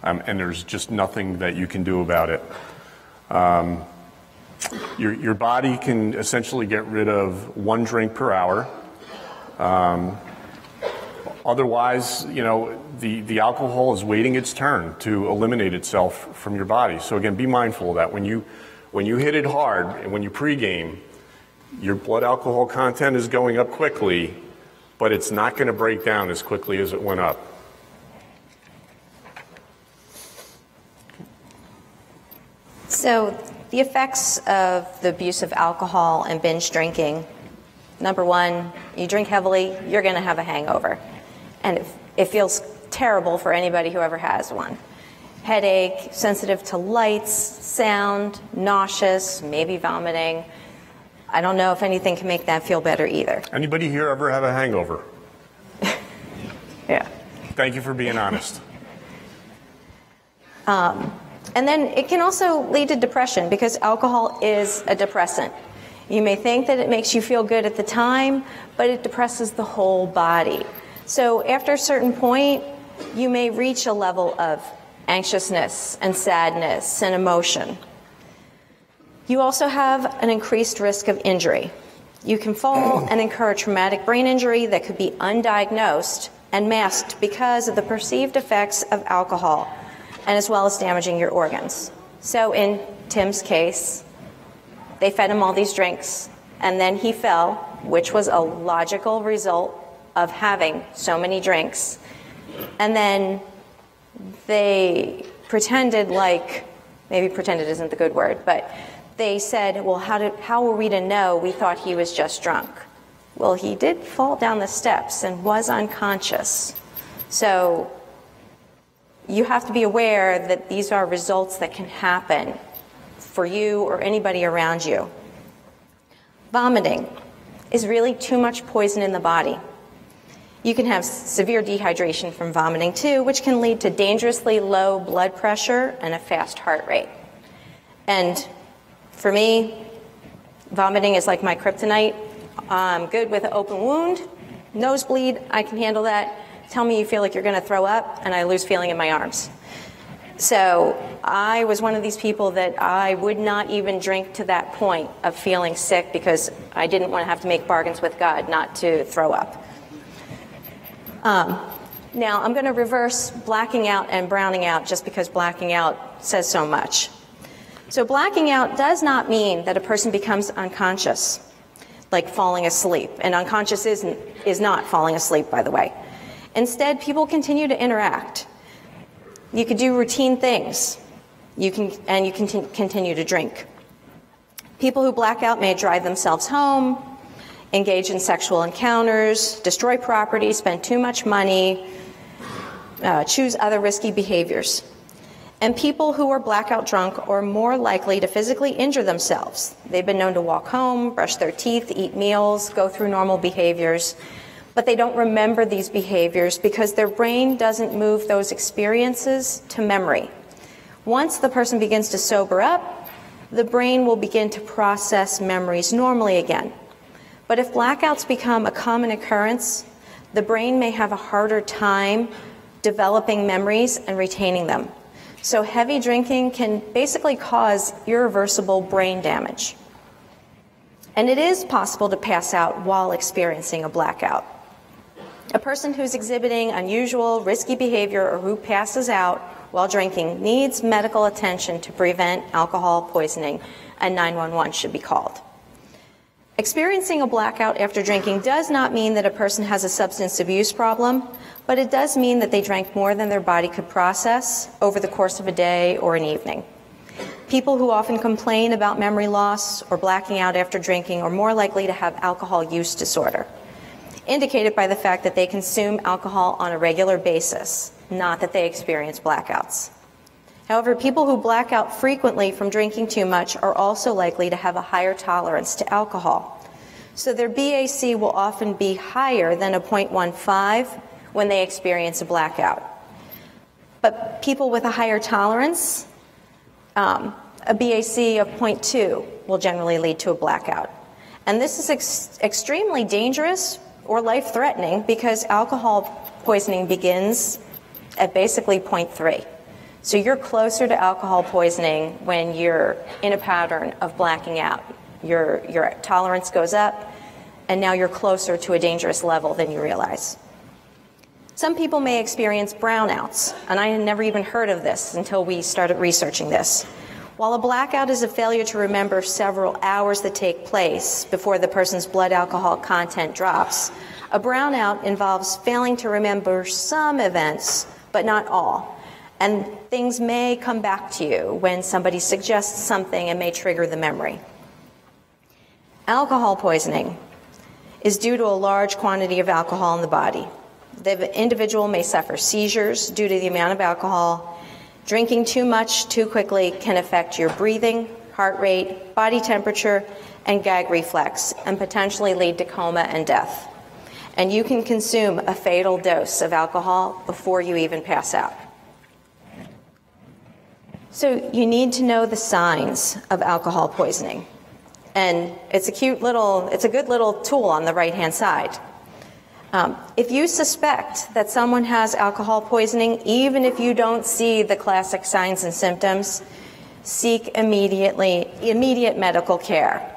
um, and there's just nothing that you can do about it. Um, your, your body can essentially get rid of one drink per hour. Um, otherwise, you know, the, the alcohol is waiting its turn to eliminate itself from your body. So again, be mindful of that. When you, when you hit it hard and when you pregame, your blood alcohol content is going up quickly, but it's not going to break down as quickly as it went up. So, the effects of the abuse of alcohol and binge drinking number one, you drink heavily, you're going to have a hangover. And it, it feels terrible for anybody who ever has one. Headache, sensitive to lights, sound, nauseous, maybe vomiting. I don't know if anything can make that feel better either. Anybody here ever have a hangover? Yeah. Thank you for being honest. Um, and then it can also lead to depression because alcohol is a depressant. You may think that it makes you feel good at the time, but it depresses the whole body. So after a certain point, you may reach a level of anxiousness and sadness and emotion. You also have an increased risk of injury. You can fall and incur a traumatic brain injury that could be undiagnosed and masked because of the perceived effects of alcohol and as well as damaging your organs. So in Tim's case, they fed him all these drinks and then he fell, which was a logical result of having so many drinks. And then they pretended like, maybe pretended isn't the good word, but they said, well, how, did, how were we to know? We thought he was just drunk. Well, he did fall down the steps and was unconscious. So you have to be aware that these are results that can happen for you or anybody around you. Vomiting is really too much poison in the body. You can have severe dehydration from vomiting too, which can lead to dangerously low blood pressure and a fast heart rate. And for me, vomiting is like my kryptonite. I'm good with an open wound, nosebleed, I can handle that. Tell me you feel like you're going to throw up, and I lose feeling in my arms. So I was one of these people that I would not even drink to that point of feeling sick because I didn't want to have to make bargains with God not to throw up. Um, now I'm going to reverse blacking out and browning out just because blacking out says so much. So blacking out does not mean that a person becomes unconscious, like falling asleep. And unconscious is, is not falling asleep, by the way. Instead, people continue to interact. You could do routine things, you can, and you can continue to drink. People who black out may drive themselves home, engage in sexual encounters, destroy property, spend too much money, uh, choose other risky behaviors. And people who are blackout drunk are more likely to physically injure themselves. They've been known to walk home, brush their teeth, eat meals, go through normal behaviors, but they don't remember these behaviors because their brain doesn't move those experiences to memory. Once the person begins to sober up, the brain will begin to process memories normally again. But if blackouts become a common occurrence, the brain may have a harder time developing memories and retaining them. So heavy drinking can basically cause irreversible brain damage. And it is possible to pass out while experiencing a blackout. A person who's exhibiting unusual, risky behavior or who passes out while drinking needs medical attention to prevent alcohol poisoning, and 911 should be called. Experiencing a blackout after drinking does not mean that a person has a substance abuse problem, but it does mean that they drank more than their body could process over the course of a day or an evening. People who often complain about memory loss or blacking out after drinking are more likely to have alcohol use disorder, indicated by the fact that they consume alcohol on a regular basis, not that they experience blackouts. However, people who black out frequently from drinking too much are also likely to have a higher tolerance to alcohol. So their BAC will often be higher than a 0.15 when they experience a blackout. But people with a higher tolerance, um, a BAC of 0.2 will generally lead to a blackout. And this is ex- extremely dangerous or life threatening because alcohol poisoning begins at basically 0.3. So you're closer to alcohol poisoning when you're in a pattern of blacking out. Your, your tolerance goes up, and now you're closer to a dangerous level than you realize. Some people may experience brownouts, and I had never even heard of this until we started researching this. While a blackout is a failure to remember several hours that take place before the person's blood alcohol content drops, a brownout involves failing to remember some events, but not all. And things may come back to you when somebody suggests something and may trigger the memory. Alcohol poisoning is due to a large quantity of alcohol in the body. The individual may suffer seizures due to the amount of alcohol. Drinking too much too quickly can affect your breathing, heart rate, body temperature, and gag reflex, and potentially lead to coma and death. and you can consume a fatal dose of alcohol before you even pass out. So you need to know the signs of alcohol poisoning. And it's a cute little, it's a good little tool on the right hand side. Um, if you suspect that someone has alcohol poisoning, even if you don't see the classic signs and symptoms, seek immediately immediate medical care.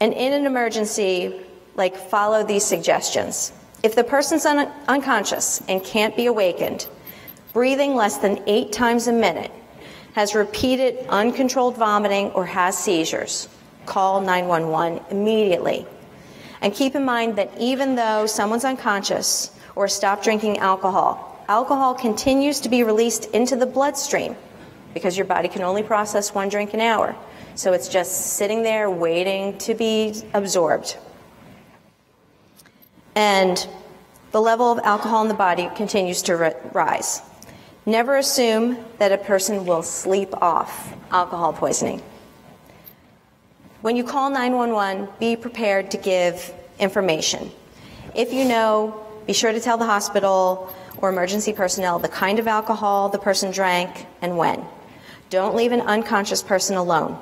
And in an emergency, like follow these suggestions. If the person's un- unconscious and can't be awakened, breathing less than eight times a minute, has repeated uncontrolled vomiting, or has seizures, call 911 immediately. And keep in mind that even though someone's unconscious or stopped drinking alcohol, alcohol continues to be released into the bloodstream because your body can only process one drink an hour. So it's just sitting there waiting to be absorbed. And the level of alcohol in the body continues to rise. Never assume that a person will sleep off alcohol poisoning. When you call 911, be prepared to give information. If you know, be sure to tell the hospital or emergency personnel the kind of alcohol the person drank and when. Don't leave an unconscious person alone.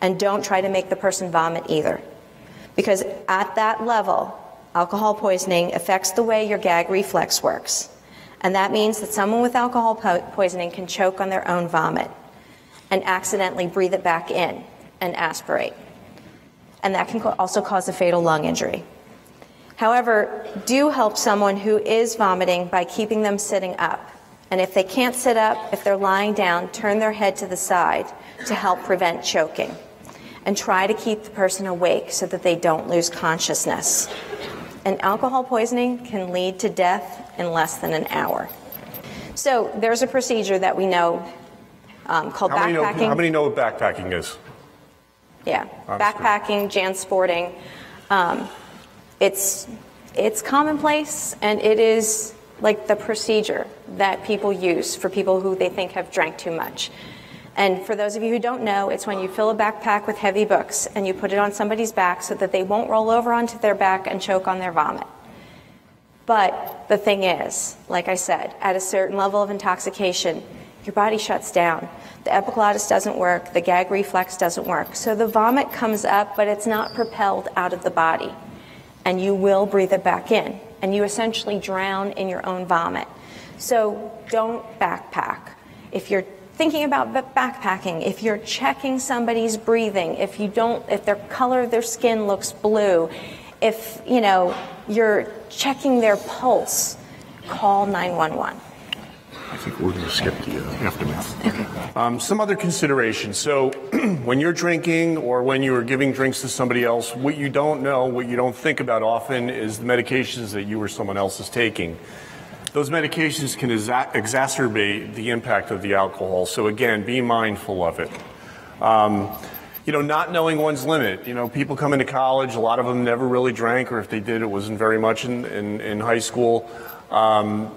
And don't try to make the person vomit either. Because at that level, alcohol poisoning affects the way your gag reflex works. And that means that someone with alcohol po- poisoning can choke on their own vomit and accidentally breathe it back in and aspirate. And that can also cause a fatal lung injury. However, do help someone who is vomiting by keeping them sitting up and if they can't sit up, if they're lying down, turn their head to the side to help prevent choking. And try to keep the person awake so that they don't lose consciousness. And alcohol poisoning can lead to death in less than an hour. So there's a procedure that we know um, called how backpacking. Many know, how many know what backpacking is? Yeah, backpacking, jansporting. Um, it's it's commonplace and it is like the procedure that people use for people who they think have drank too much. And for those of you who don't know, it's when you fill a backpack with heavy books and you put it on somebody's back so that they won't roll over onto their back and choke on their vomit. But the thing is, like I said, at a certain level of intoxication, your body shuts down. The epiglottis doesn't work, the gag reflex doesn't work. So the vomit comes up, but it's not propelled out of the body. And you will breathe it back in and you essentially drown in your own vomit. So don't backpack. If you're thinking about backpacking, if you're checking somebody's breathing, if you don't, if their color of their skin looks blue, if you know you're checking their pulse, call 911. I think we're going to skip the uh, aftermath. Okay. Um, some other considerations. So, when you're drinking or when you are giving drinks to somebody else, what you don't know, what you don't think about often is the medications that you or someone else is taking. Those medications can exa- exacerbate the impact of the alcohol. So, again, be mindful of it. Um, you know, not knowing one's limit. You know, people come into college, a lot of them never really drank, or if they did, it wasn't very much in, in, in high school. Um,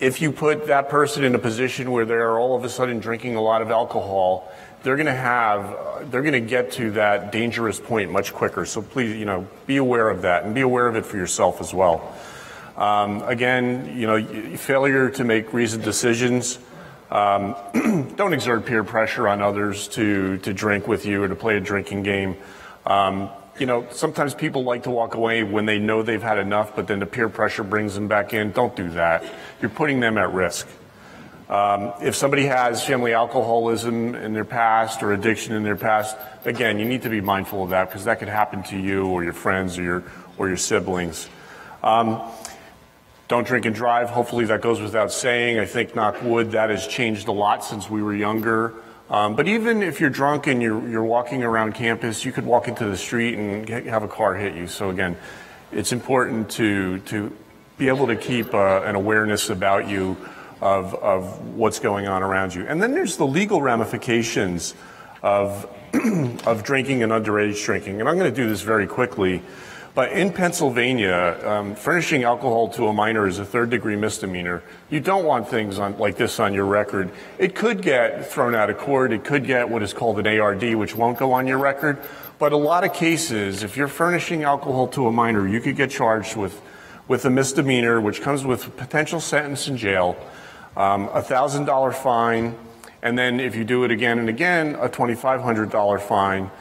if you put that person in a position where they're all of a sudden drinking a lot of alcohol, they're going to have, they're going to get to that dangerous point much quicker. So please, you know, be aware of that and be aware of it for yourself as well. Um, again, you know, failure to make reasoned decisions. Um, don't exert peer pressure on others to, to drink with you or to play a drinking game. Um, you know, sometimes people like to walk away when they know they've had enough, but then the peer pressure brings them back in. Don't do that. You're putting them at risk. Um, if somebody has family alcoholism in their past or addiction in their past, again, you need to be mindful of that because that could happen to you or your friends or your or your siblings. Um, don't drink and drive. Hopefully, that goes without saying. I think, knock wood, that has changed a lot since we were younger. Um, but even if you're drunk and you're, you're walking around campus, you could walk into the street and get, have a car hit you. So again, it's important to, to be able to keep uh, an awareness about you of, of what's going on around you. And then there's the legal ramifications of, of drinking and underage drinking. And I'm going to do this very quickly. But in Pennsylvania, um, furnishing alcohol to a minor is a third degree misdemeanor. You don't want things on, like this on your record. It could get thrown out of court. It could get what is called an ARD, which won't go on your record. But a lot of cases, if you're furnishing alcohol to a minor, you could get charged with with a misdemeanor, which comes with a potential sentence in jail, um, a thousand dollar fine, and then if you do it again and again, a twenty-five hundred dollar fine.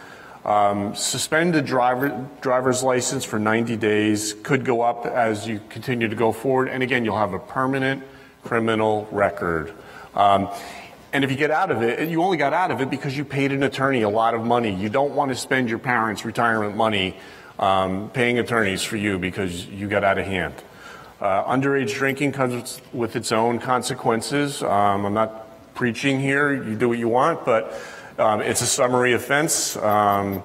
Um, suspended driver, driver's license for 90 days could go up as you continue to go forward. And again, you'll have a permanent criminal record. Um, and if you get out of it, you only got out of it because you paid an attorney a lot of money. You don't want to spend your parents' retirement money um, paying attorneys for you because you got out of hand. Uh, underage drinking comes with its own consequences. Um, I'm not preaching here. You do what you want, but um, it's a summary offense. Um,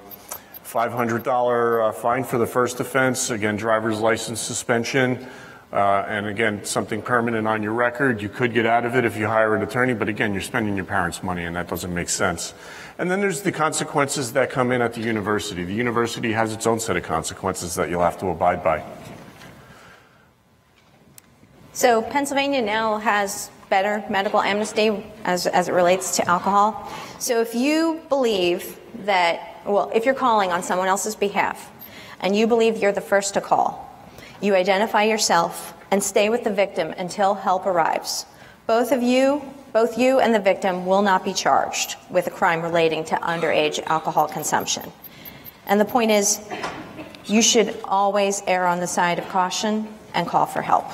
$500 uh, fine for the first offense. Again, driver's license suspension. Uh, and again, something permanent on your record. You could get out of it if you hire an attorney, but again, you're spending your parents' money, and that doesn't make sense. And then there's the consequences that come in at the university. The university has its own set of consequences that you'll have to abide by. So Pennsylvania now has better medical amnesty as, as it relates to alcohol. So if you believe that, well, if you're calling on someone else's behalf and you believe you're the first to call, you identify yourself and stay with the victim until help arrives. Both of you, both you and the victim will not be charged with a crime relating to underage alcohol consumption. And the point is, you should always err on the side of caution and call for help.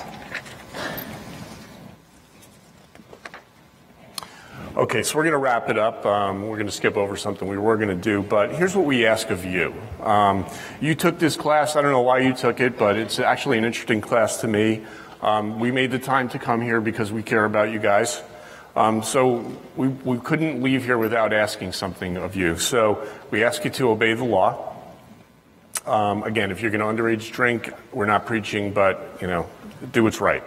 Okay, so we're going to wrap it up. Um, we're going to skip over something we were going to do, but here's what we ask of you. Um, you took this class. I don't know why you took it, but it's actually an interesting class to me. Um, we made the time to come here because we care about you guys. Um, so we, we couldn't leave here without asking something of you. So we ask you to obey the law. Um, again, if you're going to underage drink, we're not preaching, but you know, do what's right.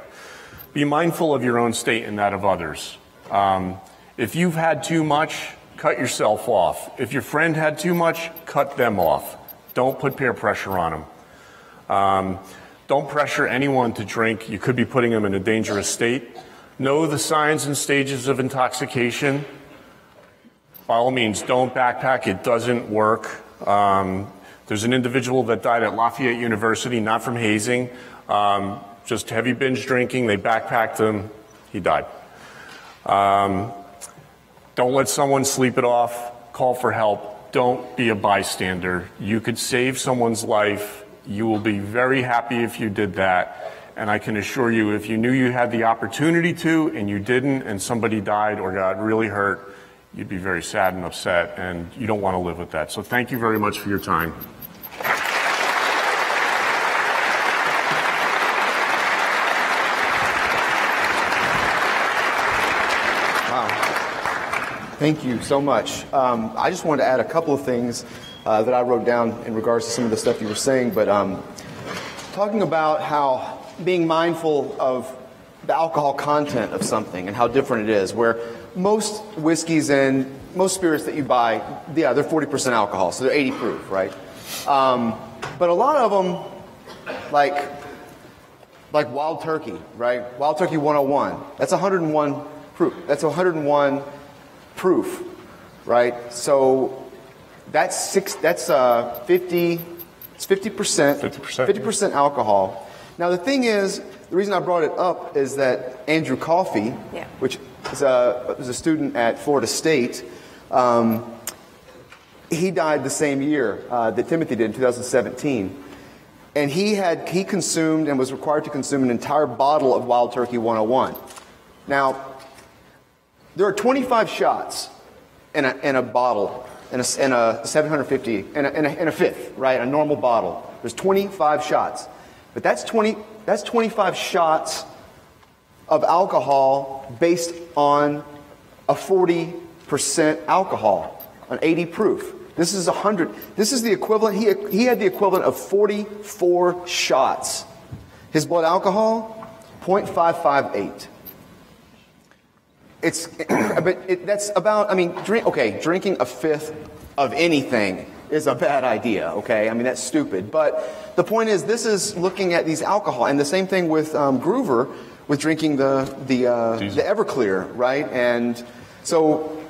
Be mindful of your own state and that of others. Um, if you've had too much, cut yourself off. If your friend had too much, cut them off. Don't put peer pressure on them. Um, don't pressure anyone to drink. You could be putting them in a dangerous state. Know the signs and stages of intoxication. By all means, don't backpack. It doesn't work. Um, there's an individual that died at Lafayette University, not from hazing, um, just heavy binge drinking. They backpacked him. He died. Um, don't let someone sleep it off. Call for help. Don't be a bystander. You could save someone's life. You will be very happy if you did that. And I can assure you, if you knew you had the opportunity to and you didn't, and somebody died or got really hurt, you'd be very sad and upset, and you don't want to live with that. So thank you very much for your time. Thank you so much. Um, I just wanted to add a couple of things uh, that I wrote down in regards to some of the stuff you were saying, but um, talking about how being mindful of the alcohol content of something and how different it is, where most whiskeys and most spirits that you buy, yeah, they're 40% alcohol, so they're 80 proof, right? Um, but a lot of them, like, like Wild Turkey, right? Wild Turkey 101, that's 101 proof. That's 101 proof, right? So that's six. That's uh, 50. It's 50 percent. 50 percent. 50 percent alcohol. Now the thing is, the reason I brought it up is that Andrew Coffey, Yeah. which is a, was a student at Florida State, um, he died the same year uh, that Timothy did in 2017. And he had he consumed and was required to consume an entire bottle of Wild Turkey 101. Now, there are 25 shots in a, in a bottle, in a, in a 750, in a, in, a, in a fifth, right? A normal bottle. There's 25 shots. But that's 20, that's 25 shots of alcohol based on a 40% alcohol, an 80 proof. This is 100. This is the equivalent. He, he had the equivalent of 44 shots. His blood alcohol, 0.558 it's but it, that's about i mean drink okay drinking a fifth of anything is a bad idea okay? I mean that's stupid. But the point is this is looking at these alcohol and the same thing with um, Gruver with drinking the the uh, the everclear right? And so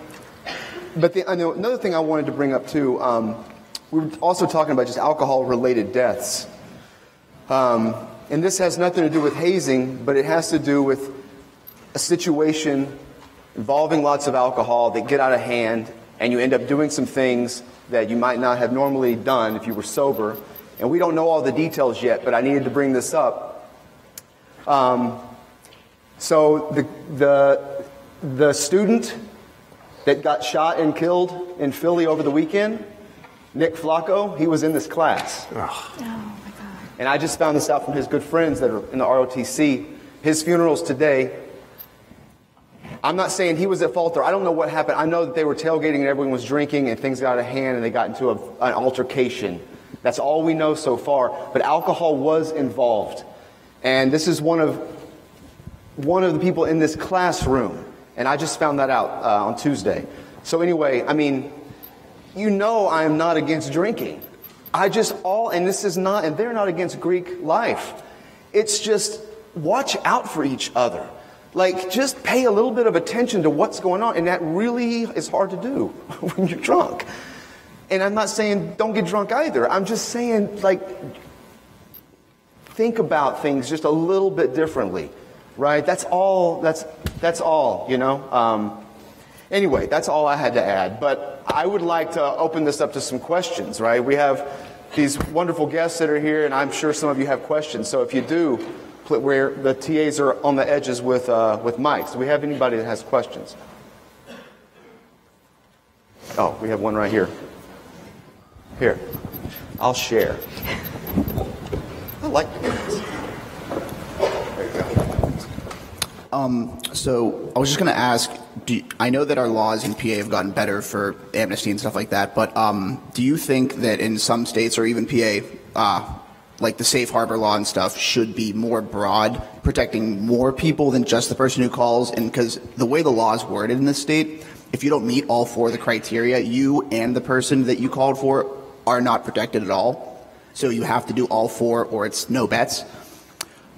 but the, I know, another thing i wanted to bring up too um, we were also talking about just alcohol related deaths. Um, and this has nothing to do with hazing, but it has to do with a situation involving lots of alcohol that get out of hand, and you end up doing some things that you might not have normally done if you were sober. And we don't know all the details yet, but I needed to bring this up. Um, so the, the, the student that got shot and killed in Philly over the weekend, Nick Flacco, he was in this class. Oh, my God. And I just found this out from his good friends that are in the ROTC. His funeral's today. I'm not saying he was at fault there. I don't know what happened. I know that they were tailgating and everyone was drinking and things got out of hand and they got into a, an altercation. That's all we know so far. But alcohol was involved. And this is one of, one of the people in this classroom. And I just found that out uh, on Tuesday. So, anyway, I mean, you know I am not against drinking. I just all, and this is not, and they're not against Greek life. It's just watch out for each other. Like, just pay a little bit of attention to what's going on. And that really is hard to do when you're drunk. And I'm not saying don't get drunk either. I'm just saying, like, think about things just a little bit differently, right? That's all, that's, that's all, you know? Um, anyway, that's all I had to add. But I would like to open this up to some questions, right? We have these wonderful guests that are here, and I'm sure some of you have questions. So if you do, where the TAs are on the edges with, uh, with mics. Do we have anybody that has questions? Oh, we have one right here. Here. I'll share. I like this. Um, So I was just going to ask. You- I know that our laws in PA have gotten better for amnesty and stuff like that, but um, do you think that in some states or even PA, uh, like the safe harbor law and stuff, should be more broad, protecting more people than just the person who calls? And because the way the law is worded in this state, if you don't meet all four of the criteria, you and the person that you called for are not protected at all. So you have to do all four, or it's no bets.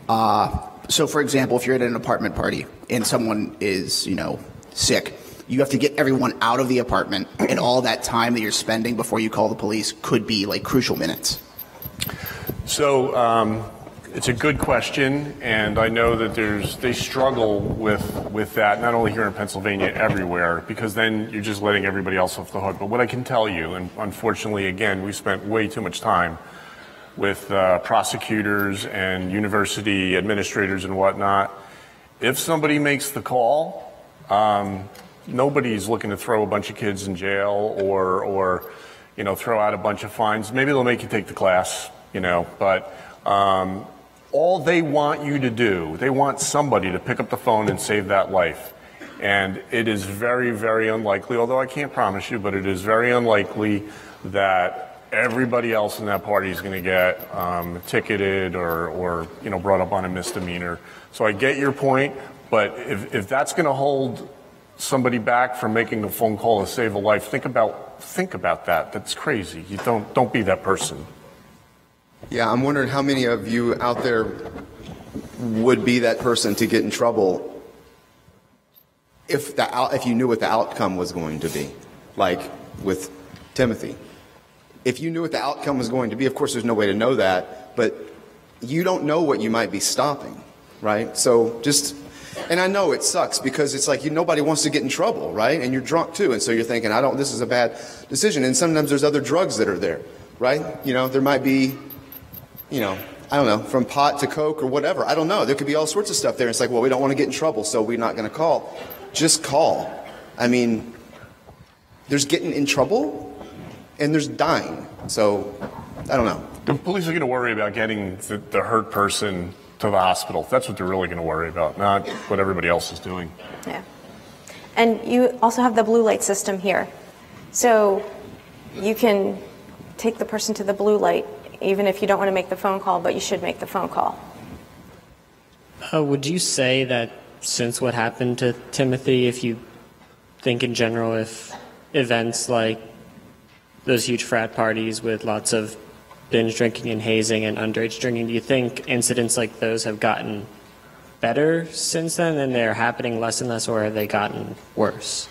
Uh, so, for example, if you're at an apartment party and someone is, you know, sick, you have to get everyone out of the apartment, and all that time that you're spending before you call the police could be like crucial minutes. So um, it's a good question, and I know that there's they struggle with with that not only here in Pennsylvania, everywhere, because then you're just letting everybody else off the hook. But what I can tell you, and unfortunately, again, we spent way too much time with uh, prosecutors and university administrators and whatnot. If somebody makes the call, um, nobody's looking to throw a bunch of kids in jail or, or, you know, throw out a bunch of fines. Maybe they'll make you take the class, you know, but um, all they want you to do, they want somebody to pick up the phone and save that life. And it is very, very unlikely, although I can't promise you, but it is very unlikely that everybody else in that party is going to get um, ticketed or, or, you know, brought up on a misdemeanor. So I get your point, but if, if that's going to hold somebody back from making a phone call to save a life, think about, think about that. That's crazy. You don't, don't be that person. Yeah, I'm wondering how many of you out there would be that person to get in trouble if the out, if you knew what the outcome was going to be, like with Timothy. If you knew what the outcome was going to be, of course, there's no way to know that, but you don't know what you might be stopping, right? So just, and I know it sucks because it's like you, nobody wants to get in trouble, right? And you're drunk too, and so you're thinking, I don't, this is a bad decision. And sometimes there's other drugs that are there, right? You know, there might be you know, I don't know, from pot to coke or whatever. I don't know. There could be all sorts of stuff there. It's like, well, we don't want to get in trouble, so we're not going to call. Just call. I mean, there's getting in trouble and there's dying. So, I don't know. The police are going to worry about getting the, the hurt person to the hospital. That's what they're really going to worry about, not what everybody else is doing. Yeah. And you also have the blue light system here. So you can take the person to the blue light even if you don't want to make the phone call, but you should make the phone call. Uh, would you say that since what happened to Timothy, if you think in general, if events like those huge frat parties with lots of binge drinking and hazing and underage drinking, do you think incidents like those have gotten better since then and they're happening less and less, or have they gotten worse?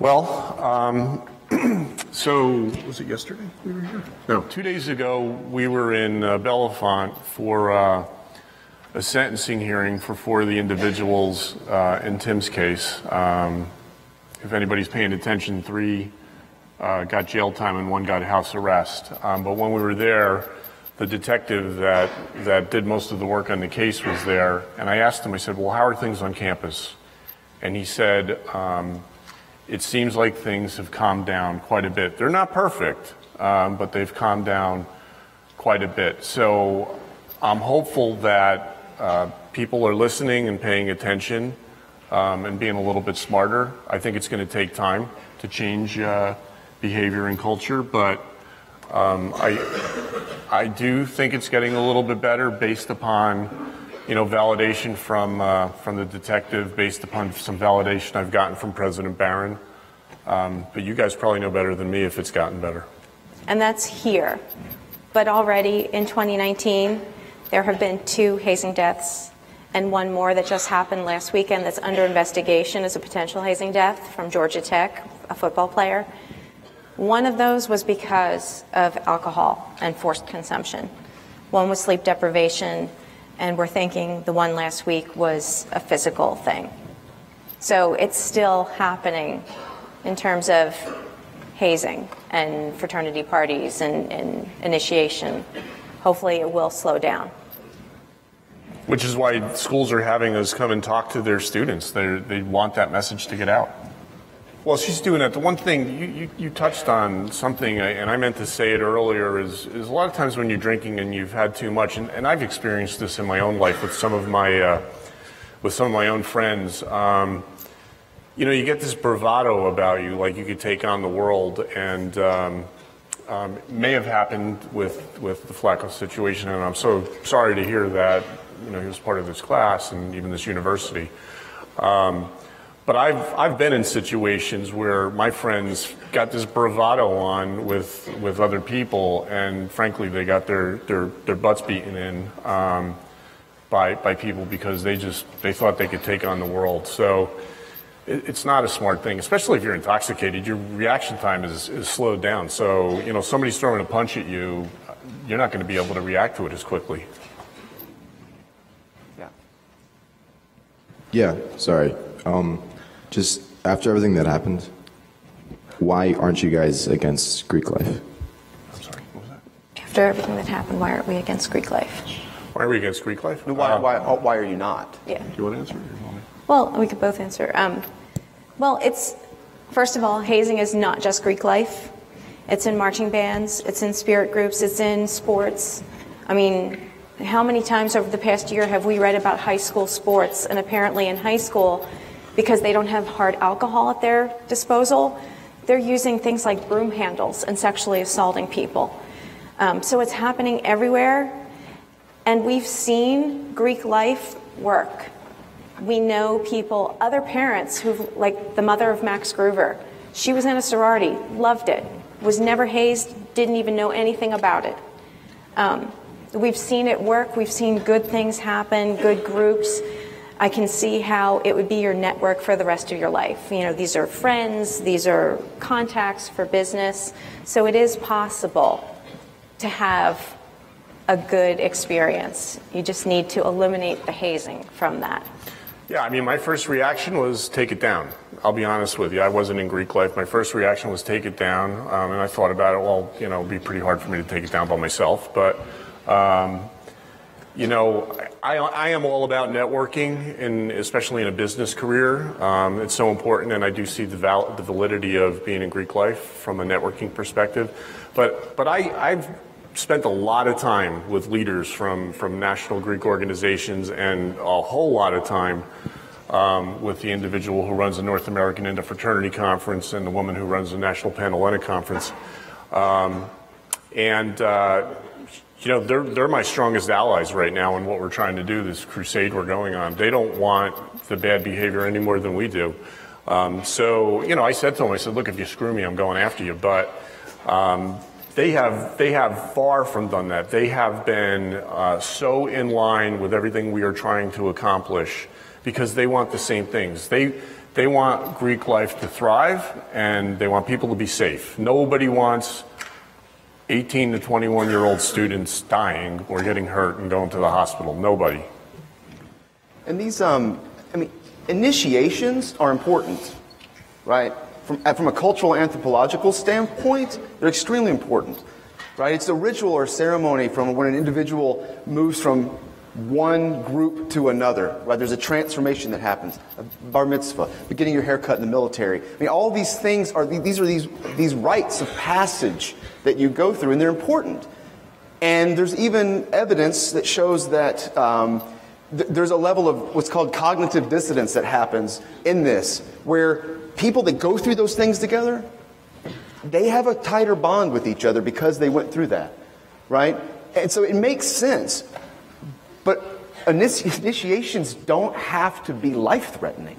Well, um, So, was it yesterday we were here? No, two days ago, we were in uh, Bellefonte for uh, a sentencing hearing for four of the individuals uh, in Tim's case. Um, If anybody's paying attention, three uh, got jail time and one got house arrest. Um, But when we were there, the detective that, that did most of the work on the case was there, and I asked him, I said, well, how are things on campus? And he said, um, it seems like things have calmed down quite a bit. They're not perfect, um, but they've calmed down quite a bit. So I'm hopeful that uh, people are listening and paying attention um, and being a little bit smarter. I think it's going to take time to change uh, behavior and culture, but um, I, I do think it's getting a little bit better based upon, you know, validation from uh, from the detective, based upon some validation I've gotten from President Barron. Um, but you guys probably know better than me if it's gotten better. And that's here. But already in 2019, there have been two hazing deaths and one more that just happened last weekend that's under investigation as a potential hazing death from Georgia Tech, a football player. One of those was because of alcohol and forced consumption. One was sleep deprivation, and we're thinking the one last week was a physical thing. So it's still happening in terms of hazing and fraternity parties and, and initiation. Hopefully, it will slow down. Which is why schools are having us come and talk to their students. They they want that message to get out. Well, she's doing that. The one thing you, you, you touched on something, uh, and I meant to say it earlier, is, is a lot of times when you're drinking and you've had too much, and, and I've experienced this in my own life with some of my uh, with some of my own friends. Um, you know, you get this bravado about you, like you could take on the world, and um, um, may have happened with with the Flacco situation, and I'm so sorry to hear that. You know, he was part of this class and even this university. Um, but I've I've been in situations where my friends got this bravado on with with other people, and frankly, they got their their their butts beaten in um, by by people because they just they thought they could take on the world. So it, it's not a smart thing, especially if you're intoxicated. Your reaction time is is slowed down. So you know, somebody's throwing a punch at you, you're not going to be able to react to it as quickly. Yeah. Yeah, sorry. Um, just after everything that happened, why aren't you guys against Greek life? I'm sorry. What was that? After everything that happened, why aren't we against Greek life? Why are we against Greek life? Why, Uh, why, oh, why are you not? Yeah. Do you want to answer? Or you? Well, we could both answer. Um, well, it's first of all, hazing is not just Greek life. It's in marching bands, it's in spirit groups, it's in sports. I mean, how many times over the past year have we read about high school sports? And apparently, in high school, because they don't have hard alcohol at their disposal, they're using things like broom handles and sexually assaulting people. Um, so it's happening everywhere. And we've seen Greek life work. We know people, other parents who, like the mother of Max Gruver, she was in a sorority, loved it, was never hazed, didn't even know anything about it. Um, we've seen it work, we've seen good things happen, good groups. I can see how it would be your network for the rest of your life. You know, these are friends, these are contacts for business. So it is possible to have a good experience. You just need to eliminate the hazing from that. Yeah, I mean, my first reaction was take it down. I'll be honest with you. I wasn't in Greek life. My first reaction was take it down. Um, and I thought about it, well, you know, it'd be pretty hard for me to take it down by myself. But, um, you know, I, I am all about networking, and especially in a business career. Um, it's so important, and I do see the, val- the validity of being in Greek life from a networking perspective. But, but I, I've spent a lot of time with leaders from, from national Greek organizations and a whole lot of time um, with the individual who runs the North American Interfraternity Conference and the woman who runs the National Panhellenic Conference. Um, and, uh, you know, they're, they're my strongest allies right now in what we're trying to do, this crusade we're going on. They don't want the bad behavior any more than we do. Um, so, you know, I said to them, I said, look, if you screw me, I'm going after you. But um, they have they have far from done that. They have been uh, so in line with everything we are trying to accomplish because they want the same things. They They want Greek life to thrive and they want people to be safe. Nobody wants 18 to 21 year old students dying or getting hurt and going to the hospital. Nobody. And these, um, I mean, initiations are important, right? From, uh, from a cultural anthropological standpoint, they're extremely important, right? It's a ritual or ceremony from when an individual moves from one group to another, right? There's a transformation that happens. A bar mitzvah, getting your hair cut in the military. I mean, all these things are, these are these, these rites of passage that you go through, and they're important. And there's even evidence that shows that um, th- there's a level of what's called cognitive dissonance that happens in this, where people that go through those things together, they have a tighter bond with each other because they went through that, right? And so it makes sense. But initi- initiations don't have to be life threatening.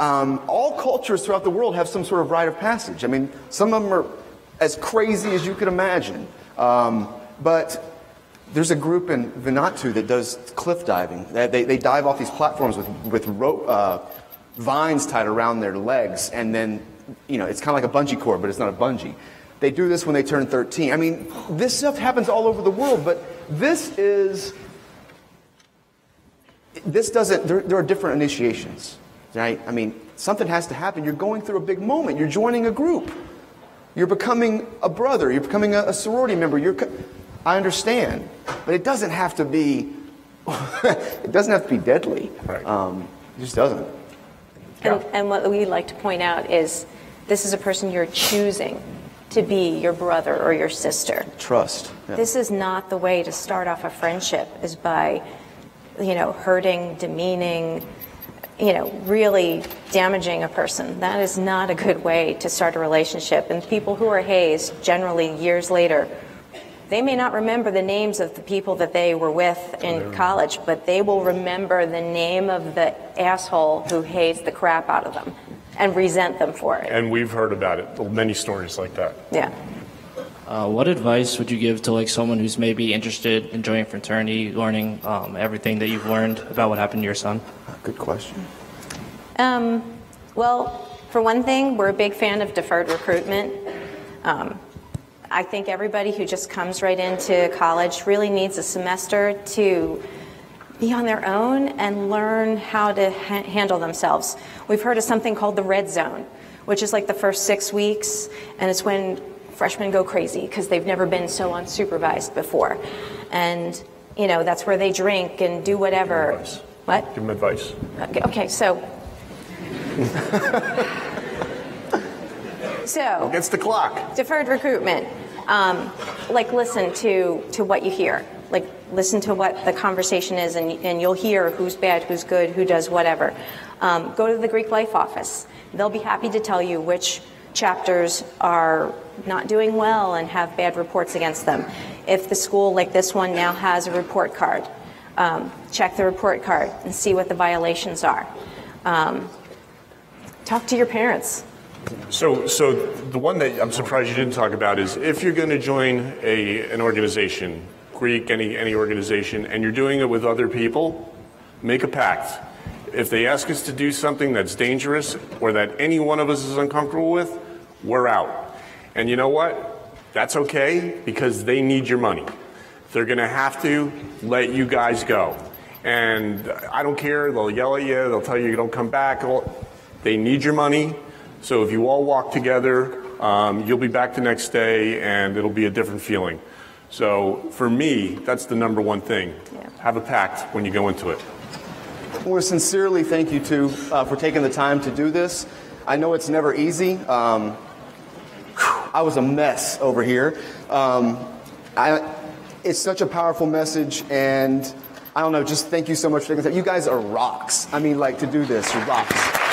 Um, all cultures throughout the world have some sort of rite of passage. I mean, some of them are as crazy as you could imagine. Um, but there's a group in Vanuatu that does cliff diving. They, they, they dive off these platforms with, with rope, uh, vines tied around their legs, and then, you know, it's kind of like a bungee cord, but it's not a bungee. They do this when they turn 13. I mean, this stuff happens all over the world, but this is, this doesn't, there, there are different initiations, right? I mean, something has to happen. You're going through a big moment. You're joining a group. You're becoming a brother. You're becoming a, a sorority member. You're, I understand, but it doesn't have to be. it doesn't have to be deadly. Right. Um, it just doesn't. And, and what we like to point out is this is a person you're choosing to be your brother or your sister. Trust. Yeah. This is not the way to start off a friendship is by, you know, hurting, demeaning, you know, really damaging a person. That is not a good way to start a relationship. And people who are hazed, generally years later, they may not remember the names of the people that they were with in college, but they will remember the name of the asshole who hazed the crap out of them and resent them for it. And we've heard about it, many stories like that. Yeah. Uh, what advice would you give to like someone who's maybe interested in joining fraternity, learning um, everything that you've learned about what happened to your son? Good question. Um, well, for one thing, we're a big fan of deferred recruitment. Um, I think everybody who just comes right into college really needs a semester to be on their own and learn how to ha- handle themselves. We've heard of something called the red zone, which is like the first six weeks, and it's when freshmen go crazy because they've never been so unsupervised before. And, you know, that's where they drink and do whatever. What? Give them advice. Okay, okay so. so, Against the clock. deferred recruitment. Um, like, listen to, to what you hear. Like, listen to what the conversation is, and, and you'll hear who's bad, who's good, who does whatever. Um, go to the Greek Life office. They'll be happy to tell you which chapters are not doing well and have bad reports against them. If the school, like this one, now has a report card, um, check the report card and see what the violations are. Um, talk to your parents. So, so the one that I'm surprised you didn't talk about is if you're going to join a, an organization, Greek, any, any organization, and you're doing it with other people, make a pact. If they ask us to do something that's dangerous or that any one of us is uncomfortable with, we're out. And you know what? That's okay because they need your money. They're going to have to let you guys go. And I don't care. They'll yell at you. They'll tell you you don't come back. They need your money. So if you all walk together, um, you'll be back the next day and it'll be a different feeling. So for me, that's the number one thing. Yeah. Have a pact when you go into it. I want to sincerely thank you two uh, for taking the time to do this. I know it's never easy. Um, I was a mess over here. Um, I, it's such a powerful message, and I don't know. Just thank you so much for taking time. You guys are rocks. I mean, like to do this, you're rocks.